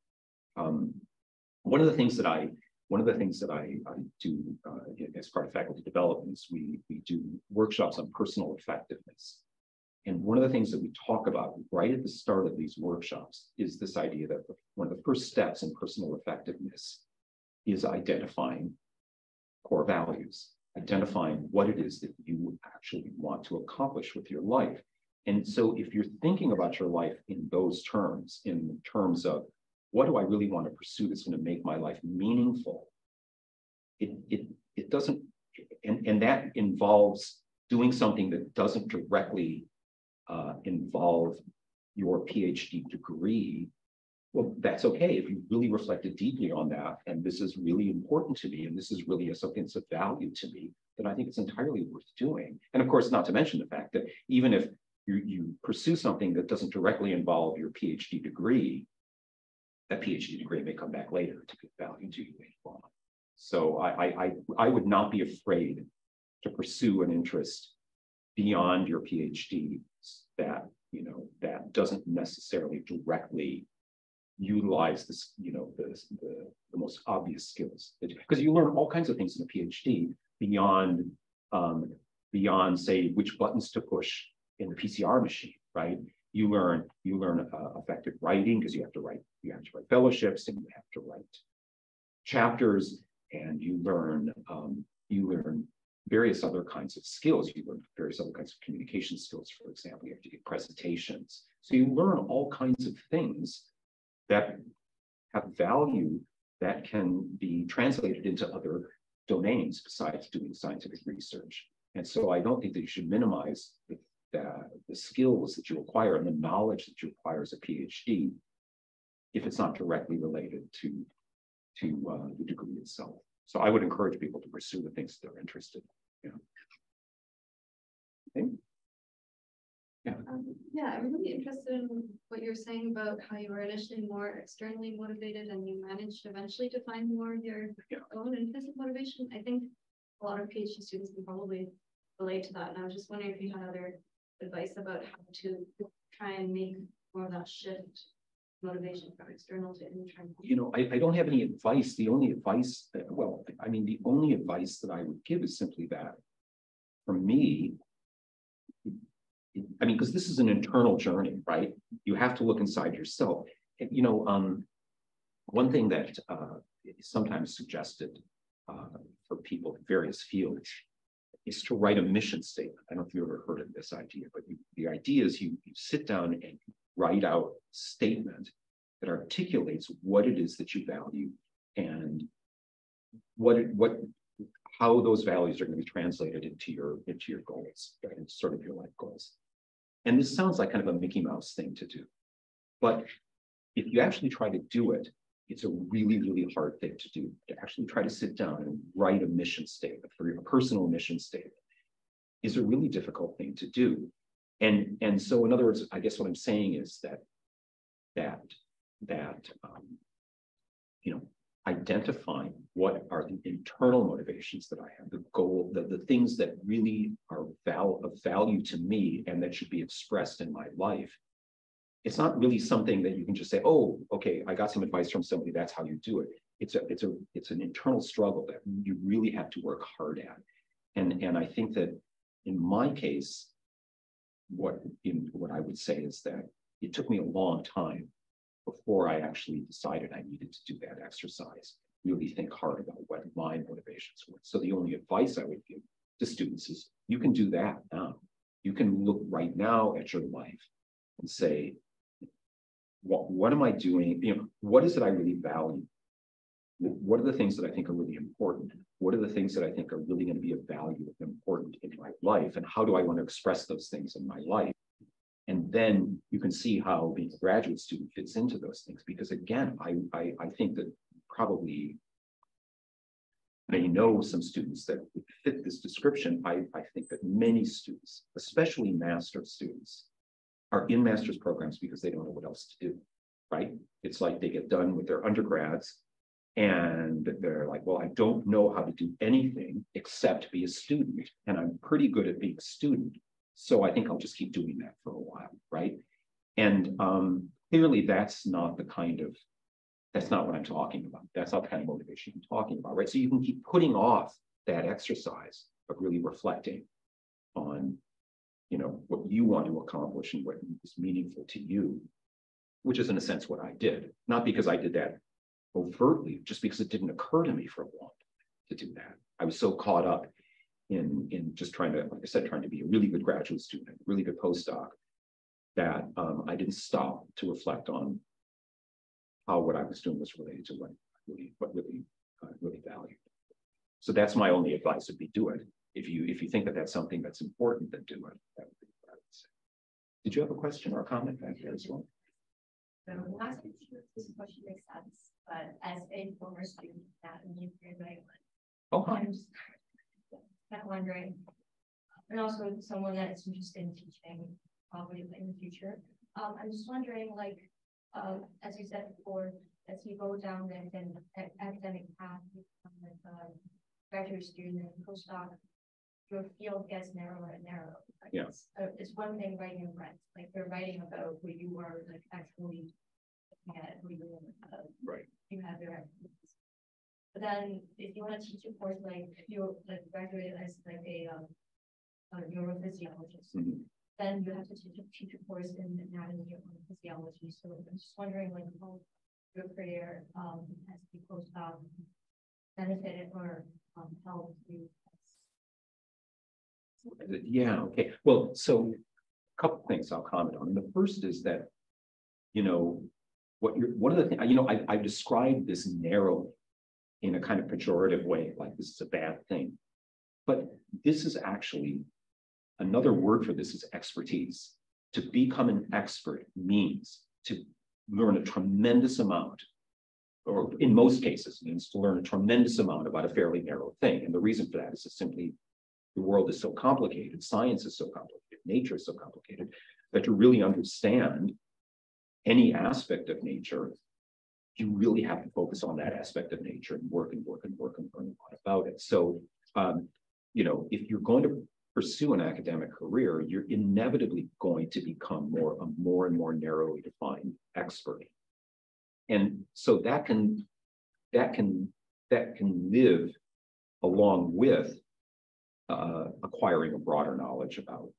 Speaker 2: Um, one of the things that I one of the things that I, I do uh, as part of faculty development is we, we do workshops on personal effectiveness. And one of the things that we talk about right at the start of these workshops is this idea that one of the first steps in personal effectiveness is identifying core values, identifying what it is that you actually want to accomplish with your life. And so if you're thinking about your life in those terms, in terms of what do I really want to pursue that's going to make my life meaningful, it, it, it doesn't, and, and that involves doing something that doesn't directly uh, involve your PhD degree, well, that's okay. If you really reflected deeply on that, and this is really important to me, and this is really something that's of value to me, then I think it's entirely worth doing. And of course, not to mention the fact that even if you, you pursue something that doesn't directly involve your PhD degree, that PhD degree may come back later to give value to you later on. So I, I, I would not be afraid to pursue an interest beyond your PhD that you know that doesn't necessarily directly utilize this you know the, the, the most obvious skills. Because you learn all kinds of things in a phd beyond um, beyond say which buttons to push in the pcr machine right? You learn you learn uh, effective writing because you have to write you have to write fellowships and you have to write chapters and you learn um, you learn various other kinds of skills. You learn various other kinds of communication skills, for example, you have to give presentations. So you learn all kinds of things that have value that can be translated into other domains besides doing scientific research. And so I don't think that you should minimize the, the, the skills that you acquire and the knowledge that you acquire as a PhD if it's not directly related to, to uh, the degree itself. So I would encourage people to pursue the things they're interested in. Yeah. Okay.
Speaker 6: Yeah. Um, yeah, I'm really interested in what you're saying about how you were initially more externally motivated and you managed eventually to find more of your yeah. own intrinsic motivation. I think a lot of PhD students can probably relate to that. And I was just wondering if you had other advice about how to try and make more of that shift motivation from external to internal?
Speaker 2: You know, I, I don't have any advice. The only advice, that, well, I mean, the only advice that I would give is simply that for me, I mean, because this is an internal journey, right? You have to look inside yourself. You know, um, one thing that uh, is sometimes suggested uh, for people in various fields is to write a mission statement. I don't know if you ever heard of this idea, but you, the idea is you, you sit down and write out statement that articulates what it is that you value and what it, what how those values are going to be translated into your into your goals, right? Into sort of your life goals. And this sounds like kind of a Mickey Mouse thing to do. But if you actually try to do it, it's a really, really hard thing to do, to actually try to sit down and write a mission statement for your personal mission statement is a really difficult thing to do. And, and so, in other words, I guess what I'm saying is that that that um, you know identifying what are the internal motivations that I have, the goal, the, the things that really are val of value to me and that should be expressed in my life, it's not really something that you can just say, oh, okay, I got some advice from somebody, that's how you do it. It's a, it's a, it's an internal struggle that you really have to work hard at. And, and I think that in my case, what in what I would say is that it took me a long time before I actually decided I needed to do that exercise, really think hard about what my motivations were. So the only advice I would give to students is you can do that now. You can look right now at your life and say, what, what am I doing? You know, what is it I really value? What are the things that I think are really important? What are the things that I think are really going to be of value and important in my life? And how do I want to express those things in my life? And then you can see how being a graduate student fits into those things. Because again, I, I, I think that probably may know some students that fit this description. I, I think that many students, especially master's students, are in master's programs because they don't know what else to do, right? It's like they get done with their undergrads and they're like, well, I don't know how to do anything except be a student. And I'm pretty good at being a student. So I think I'll just keep doing that for a while, right? And um, clearly that's not the kind of, that's not what I'm talking about. That's not the kind of motivation I'm talking about, right? So you can keep putting off that exercise of really reflecting on, you know, what you want to accomplish and what is meaningful to you, which is in a sense what I did. Not because I did that overtly, just because it didn't occur to me for a time to do that. I was so caught up in, in just trying to, like I said, trying to be a really good graduate student, really good postdoc, that um, I didn't stop to reflect on how what I was doing was related to what really, what really, uh, really valued. So that's my only advice would be do it. If you if you think that that's something that's important, then do it. That would be what I would say. Did you have a question or a comment back there as well?
Speaker 7: So last this question makes sense, but as a former student at New York,
Speaker 2: Oh.
Speaker 7: I'm just kind of wondering, and also someone that is interested in teaching probably in the future. Um, I'm just wondering, like, um, as you said before, as you go down the academic path, you become like a graduate student and postdoc, your field gets narrower and narrower. Right?
Speaker 2: Yeah.
Speaker 7: Uh, it's one thing writing grants, like you're writing about who you were, like actually looking at who you uh,
Speaker 2: Right.
Speaker 7: you have your. But then if you want to teach a course like if you like graduate as like a um a neurophysiologist,
Speaker 2: Mhm.
Speaker 7: then you have to teach a teach a course in anatomy or physiology. So I'm just wondering like how your career um as a postdoc benefited or um helped you.
Speaker 2: Yeah, okay. Well, so a couple things I'll comment on. The first is that, you know, what you're one of the things, you know, I, I've described this narrow in a kind of pejorative way, like this is a bad thing. But this is actually another word for this is expertise. To become an expert means to learn a tremendous amount, or in most cases, means to learn a tremendous amount about a fairly narrow thing. And the reason for that is that simply the world is so complicated, science is so complicated, nature is so complicated, that to really understand any aspect of nature, you really have to focus on that aspect of nature and work and work and work and learn a lot about it. So, um, you know, if you're going to pursue an academic career, you're inevitably going to become more a more and more narrowly defined expert. And so that can that can that can live along with uh, acquiring a broader knowledge about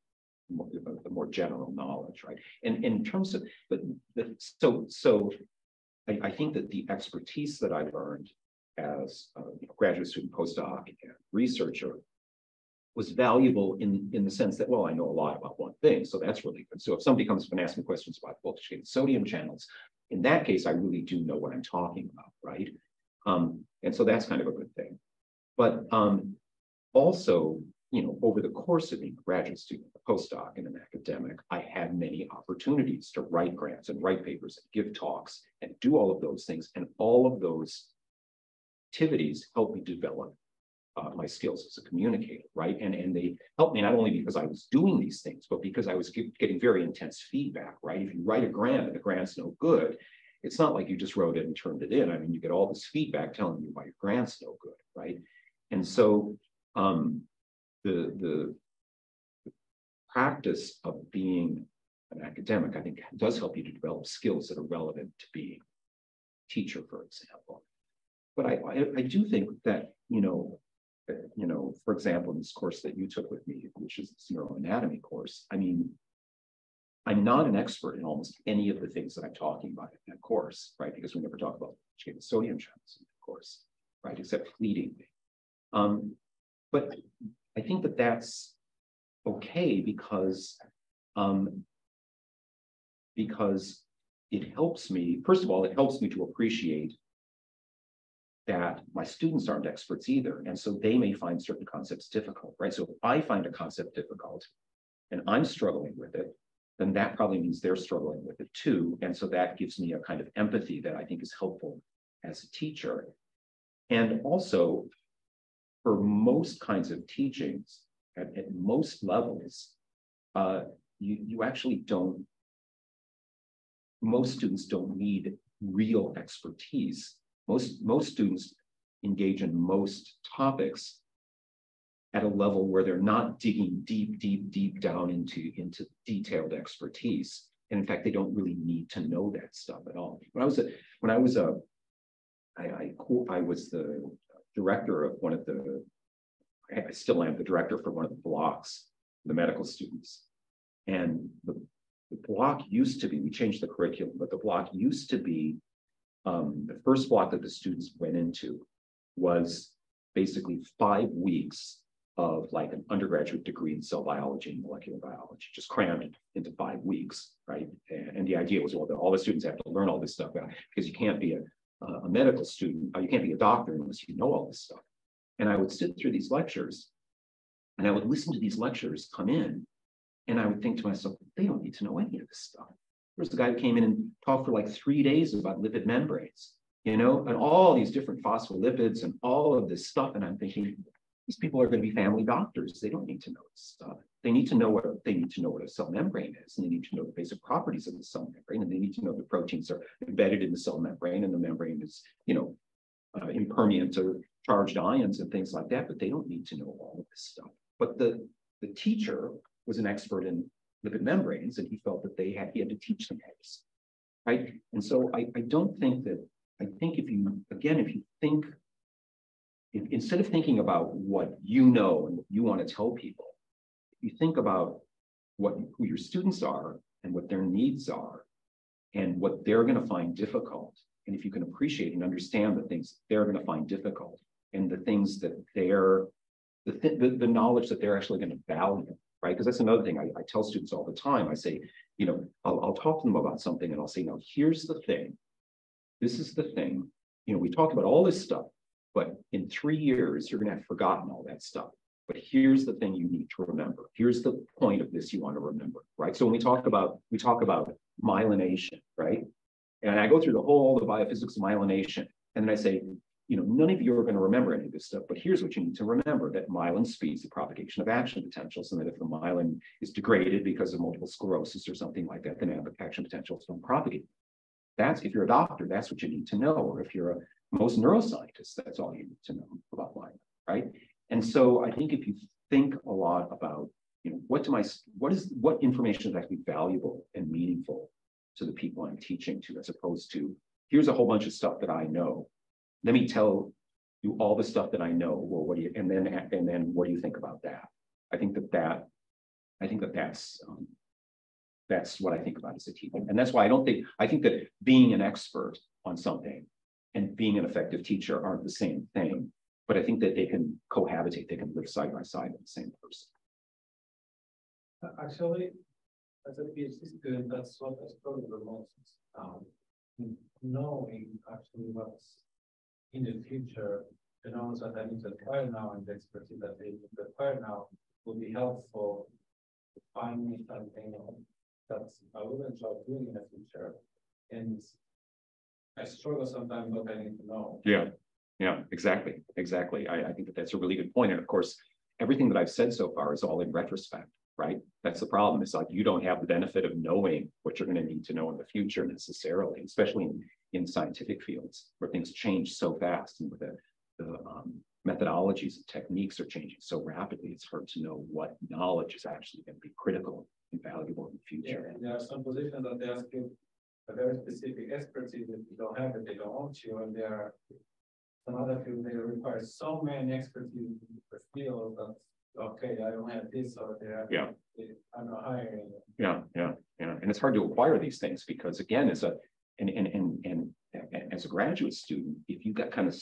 Speaker 2: more, the more general knowledge, right? And, in terms of, but the, so so I, I, think that the expertise that I learned as a graduate student, postdoc, and researcher was valuable in, in the sense that, well, I know a lot about one thing, so that's really good. So if somebody comes up and asks me questions about voltage gated sodium channels, in that case, I really do know what I'm talking about, right? Um, and so that's kind of a good thing. But um, also, you know, over the course of being a graduate student, a postdoc, and an academic, I had many opportunities to write grants and write papers and give talks and do all of those things. And all of those activities helped me develop uh, my skills as a communicator, right? And, and they helped me not only because I was doing these things, but because I was getting very intense feedback, right? If you write a grant and the grant's no good, it's not like you just wrote it and turned it in. I mean, you get all this feedback telling you why your grant's no good, right? And so um, the, the, practice of being an academic, I think does help you to develop skills that are relevant to being a teacher, for example. But I, I, I do think that, you know, you know, for example, in this course that you took with me, which is this neuroanatomy course, I mean, I'm not an expert in almost any of the things that I'm talking about in that course, right? Because we never talk about sodium channels in the course, right? Except fleetingly. Um, but I think that that's okay because um, because it helps me. First of all, it helps me to appreciate that my students aren't experts either, and so they may find certain concepts difficult, right? So if I find a concept difficult, and I'm struggling with it, then that probably means they're struggling with it too. And so that gives me a kind of empathy that I think is helpful as a teacher. And also, for most kinds of teachings at, at most levels, uh, you, you actually don't, most students don't need real expertise. Most, most students engage in most topics at a level where they're not digging deep, deep, deep down into, into detailed expertise. And in fact, they don't really need to know that stuff at all. When I was a, when I was a, I, I, I was the director of one of the, I still am the director for one of the blocks, the medical students. And the, the block used to be, we changed the curriculum, but the block used to be, um, the first block that the students went into was basically five weeks of like an undergraduate degree in cell biology and molecular biology, just crammed into five weeks, right? And, and the idea was, well, all the students have to learn all this stuff because you can't be a, a medical student, uh, you can't be a doctor unless you know all this stuff. And I would sit through these lectures and I would listen to these lectures come in and I would think to myself, they don't need to know any of this stuff. There's a guy who came in and talked for like three days about lipid membranes, you know, and all these different phospholipids and all of this stuff. And I'm thinking, these people are going to be family doctors. They don't need to know this stuff. They need to know what they need to know what a cell membrane is, and they need to know the basic properties of the cell membrane, and they need to know the proteins are embedded in the cell membrane, and the membrane is, you know, uh, impermeant to charged ions and things like that. But they don't need to know all of this stuff. But the the teacher was an expert in lipid membranes, and he felt that they had he had to teach them this, right? And so I, I don't think that I think if you again if you think instead of thinking about what you know and what you want to tell people, you think about what who your students are and what their needs are and what they're going to find difficult. And if you can appreciate and understand the things they're going to find difficult and the things that they're the, th the, the knowledge that they're actually going to value, right? Because that's another thing I, I tell students all the time. I say, you know, I'll, I'll talk to them about something and I'll say, now here's the thing. This is the thing. You know, we talked about all this stuff. But in three years, you're going to have forgotten all that stuff. But here's the thing you need to remember. Here's the point of this you want to remember, right? So when we talk about we talk about myelination, right? And I go through the whole the biophysics of myelination, and then I say, you know, none of you are going to remember any of this stuff, but here's what you need to remember: that myelin speeds the propagation of action potentials, and that if the myelin is degraded because of multiple sclerosis or something like that, then the action potentials don't propagate. That's if you're a doctor, that's what you need to know. Or if you're a most neuroscientists, that's all you need to know about life, right? And so I think if you think a lot about, you know, what do my, what is, what information is actually valuable and meaningful to the people I'm teaching to, as opposed to, here's a whole bunch of stuff that I know. Let me tell you all the stuff that I know. Well, what do you, and then, and then what do you think about that? I think that that, I think that that's, um, that's what I think about as a teacher. And that's why I don't think, I think that being an expert on something and being an effective teacher aren't the same thing. But I think that they can cohabitate, they can live side by side with the same person.
Speaker 4: Actually, as a PhD student, that's what I struggle the most. Um, knowing actually what's in the future, the knowledge that I need to acquire now and the expertise that I need to acquire now will be helpful to find me something that I will enjoy doing in the future. And I struggle sometimes, but I need to know.
Speaker 2: Yeah, yeah, exactly, exactly. I, I think that that's a really good point. And of course, everything that I've said so far is all in retrospect, right? That's the problem. It's like you don't have the benefit of knowing what you're going to need to know in the future necessarily, especially in, in scientific fields where things change so fast and with the, the um, methodologies and techniques are changing so rapidly. It's hard to know what knowledge is actually going to be critical and valuable in the
Speaker 4: Yeah,
Speaker 2: future.
Speaker 4: and there are some positions that they ask you a very specific expertise, that you don't have that they don't want you, and there are. Some other field, they require so many expertise in the field that, okay, I don't have this or there.
Speaker 2: Yeah.
Speaker 4: I'm not hiring.
Speaker 2: Yeah, yeah, yeah. And it's hard to acquire these things because again, as a, and, and, and, and as a graduate student, if you got kind of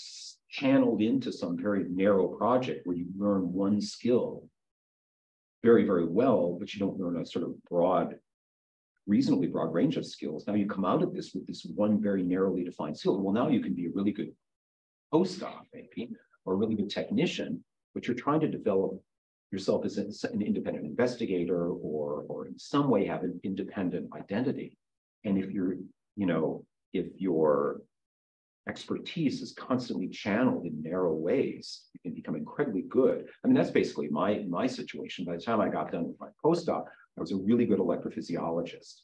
Speaker 2: channeled into some very narrow project where you learn one skill very, very well, but you don't learn a sort of broad, reasonably broad range of skills. Now you come out of this with this one very narrowly defined skill. Well, now you can be a really good postdoc maybe, or a really good technician, but you're trying to develop yourself as an independent investigator or, or in some way have an independent identity. And if you're, you know, if your expertise is constantly channeled in narrow ways, you can become incredibly good. I mean, that's basically my, my situation. By the time I got done with my postdoc, I was a really good electrophysiologist.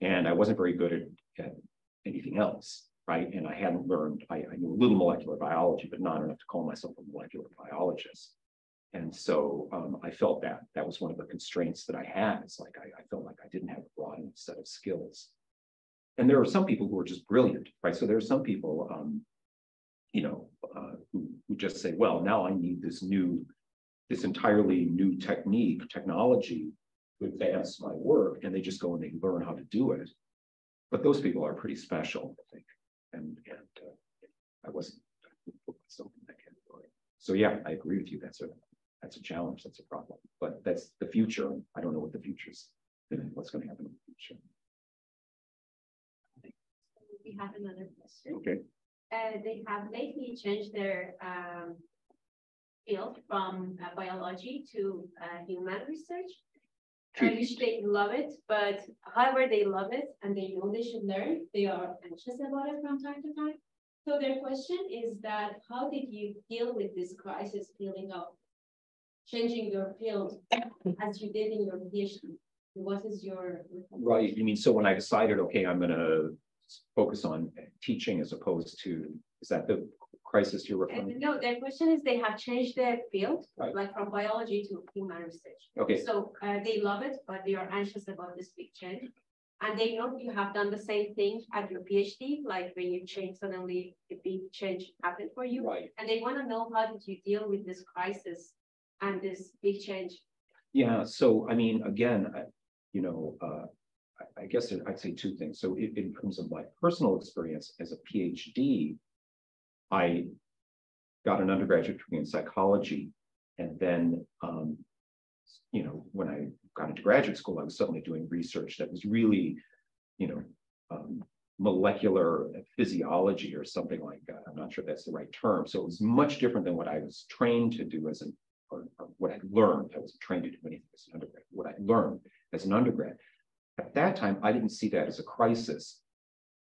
Speaker 2: And I wasn't very good at, at anything else, right? And I hadn't learned, I, I knew a little molecular biology, but not enough to call myself a molecular biologist. And so um, I felt that that was one of the constraints that I had. It's like I, I felt like I didn't have a broad enough set of skills. And there are some people who are just brilliant, right? So there are some people, um, you know, uh, who, who just say, well, now I need this new, this entirely new technique, technology advance my work, and they just go and they learn how to do it. But those people are pretty special, I think. And, and uh, I wasn't I didn't put myself in that category. So yeah, I agree with you. That's a, that's a challenge. That's a problem. But that's the future. I don't know what the future's, what's going to happen in the future.
Speaker 3: We have another question.
Speaker 2: Okay.
Speaker 3: Uh, they have lately changed their, um, field from uh, biology to, uh, human research. Uh, which they love it, but however they love it and they know they should learn, they are anxious about it from time to time. So their question is that, how did you deal with this crisis feeling of changing your field as you did in your PhD? What is your?
Speaker 2: Right. You mean, so when I decided, okay, I'm gonna focus on teaching as opposed to, is that the crisis you're referring?
Speaker 3: And no, their question is they have changed their field,
Speaker 2: Right.
Speaker 3: like from biology to human research.
Speaker 2: Okay,
Speaker 3: So uh, they love it, but they are anxious about this big change. And they know you have done the same thing at your PhD, like when you change suddenly, a big change happened for you.
Speaker 2: right.
Speaker 3: And they want to know how did you deal with this crisis and this big change?
Speaker 2: Yeah, so I mean, again, I, you know, uh, I, guess I'd say two things. So in terms of my personal experience as a PhD, I got an undergraduate degree in psychology, and then, um, you know, when I got into graduate school, I was suddenly doing research that was really, you know, um, molecular physiology or something like that. I'm not sure that's the right term. So it was much different than what I was trained to do as an or, or what I learned. I wasn't trained to do anything as an undergrad. What I learned as an undergrad. At that time, I didn't see that as a crisis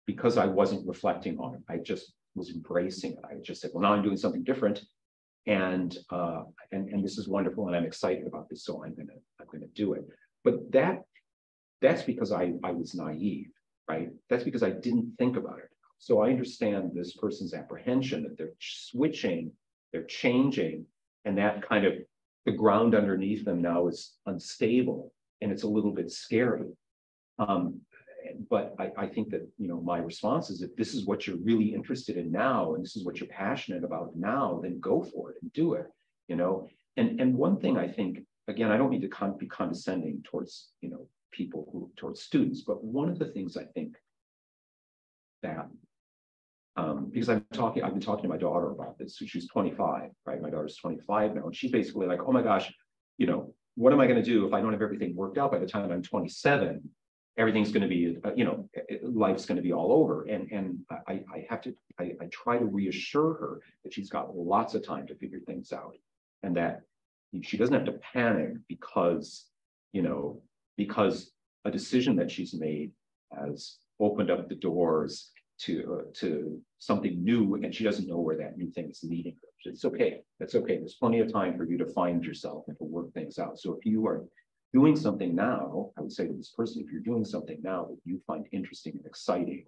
Speaker 2: because I wasn't reflecting on it. I just was embracing it. I just said, well, now I'm doing something different. And uh, and, and this is wonderful, and I'm excited about this, so I'm gonna I'm gonna do it. But that that's because I I was naive, right? That's because I didn't think about it. So I understand this person's apprehension that they're switching, they're changing, and that kind of the ground underneath them now is unstable and it's a little bit scary. Um, but I, I think that you know my response is if this is what you're really interested in now and this is what you're passionate about now, then go for it and do it. You know, and and one thing I think again, I don't mean to con- be condescending towards you know people who towards students, but one of the things I think that um, because I'm talking, I've been talking to my daughter about this. So she's 25, right? My daughter's 25 now, and she's basically like, oh my gosh, you know, what am I going to do if I don't have everything worked out by the time I'm 27? Everything's going to be, uh, you know, life's going to be all over. And and I, I have to, I, I try to reassure her that she's got lots of time to figure things out, and that she doesn't have to panic because, you know, because a decision that she's made has opened up the doors to uh, to something new and she doesn't know where that new thing is leading her. It's okay. That's okay. There's plenty of time for you to find yourself and to work things out. So if you are doing something now, I would say to this person, if you're doing something now that you find interesting and exciting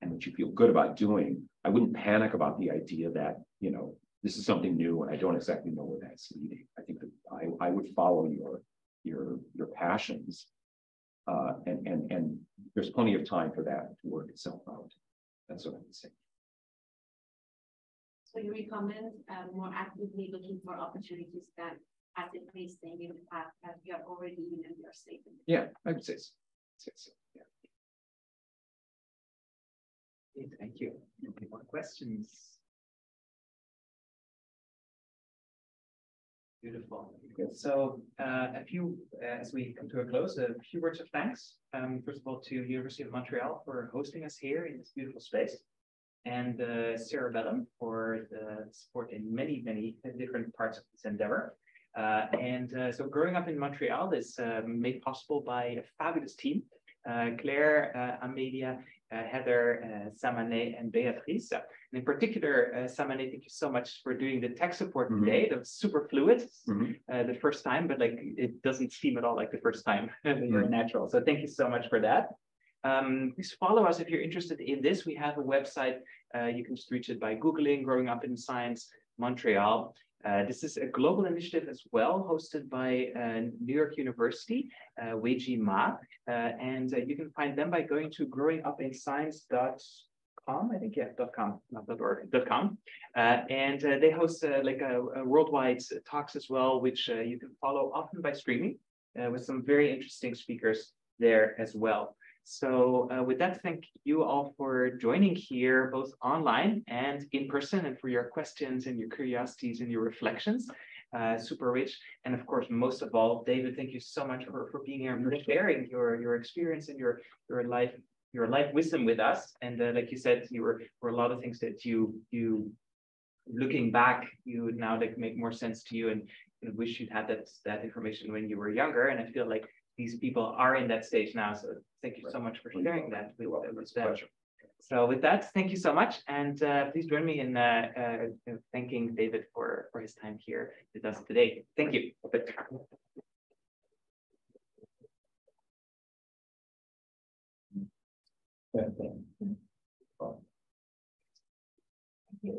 Speaker 2: and that you feel good about doing, I wouldn't panic about the idea that, you know, this is something new and I don't exactly know where that's leading. I think that I, I would follow your your your passions Uh, and, and, and there's plenty of time for that to work itself out. That's what I would say.
Speaker 3: So you recommend uh, more actively looking for opportunities than as it may staying in the path that you are already in and you're safe. in.
Speaker 2: Yeah, I would say so. Say so, yeah.
Speaker 1: Okay, Thank you. Any more questions? Beautiful. So uh, a few, uh, as we come to a close, a few words of thanks. Um, first of all, to University of Montreal for hosting us here in this beautiful space. And uh, Cerebellum for the support in many, many different parts of this endeavor. Uh, and uh, so growing up in Montreal is uh, made possible by a fabulous team. Uh, Claire, uh, Amelia, uh, Heather, uh, Samane, and Beatrice. And in particular, uh, Samane, thank you so much for doing the tech support
Speaker 2: Mhm.
Speaker 1: today. That was super fluid
Speaker 2: Mhm.
Speaker 1: uh, the first time, but like it doesn't seem at all like the first time. Very
Speaker 2: Mhm.
Speaker 1: natural. So thank you so much for that. Um, please follow us if you're interested in this. We have a website. Uh, you can just reach it by Googling Growing Up in Science Montreal. Uh, this is a global initiative as well, hosted by uh, New York University, uh, Wei Ji Ma, uh, and uh, you can find them by going to growingupinscience.com, I think, yeah, .com, not .org, .com. Uh, and uh, they host like a, a worldwide talks as well, which you can follow often by streaming with some very interesting speakers there as well. So uh, with that, thank you all for joining here, both online and in person, and for your questions and your curiosities and your reflections. Uh, super rich. And of course, most of all, David, thank you so much for, for being here and sharing your, your experience and your, your life, your life wisdom with us. And uh, like you said, you were, were a lot of things that you, you, looking back, you would now like make more sense to you and, and wish you'd had that, that information when you were younger. And I feel like these people are in that stage now. So thank you so much for sharing that with, with them. So with that, thank you so much. And uh, please join me in uh, uh, thanking David for, for his time here with us today. Thank you.
Speaker 2: Yeah.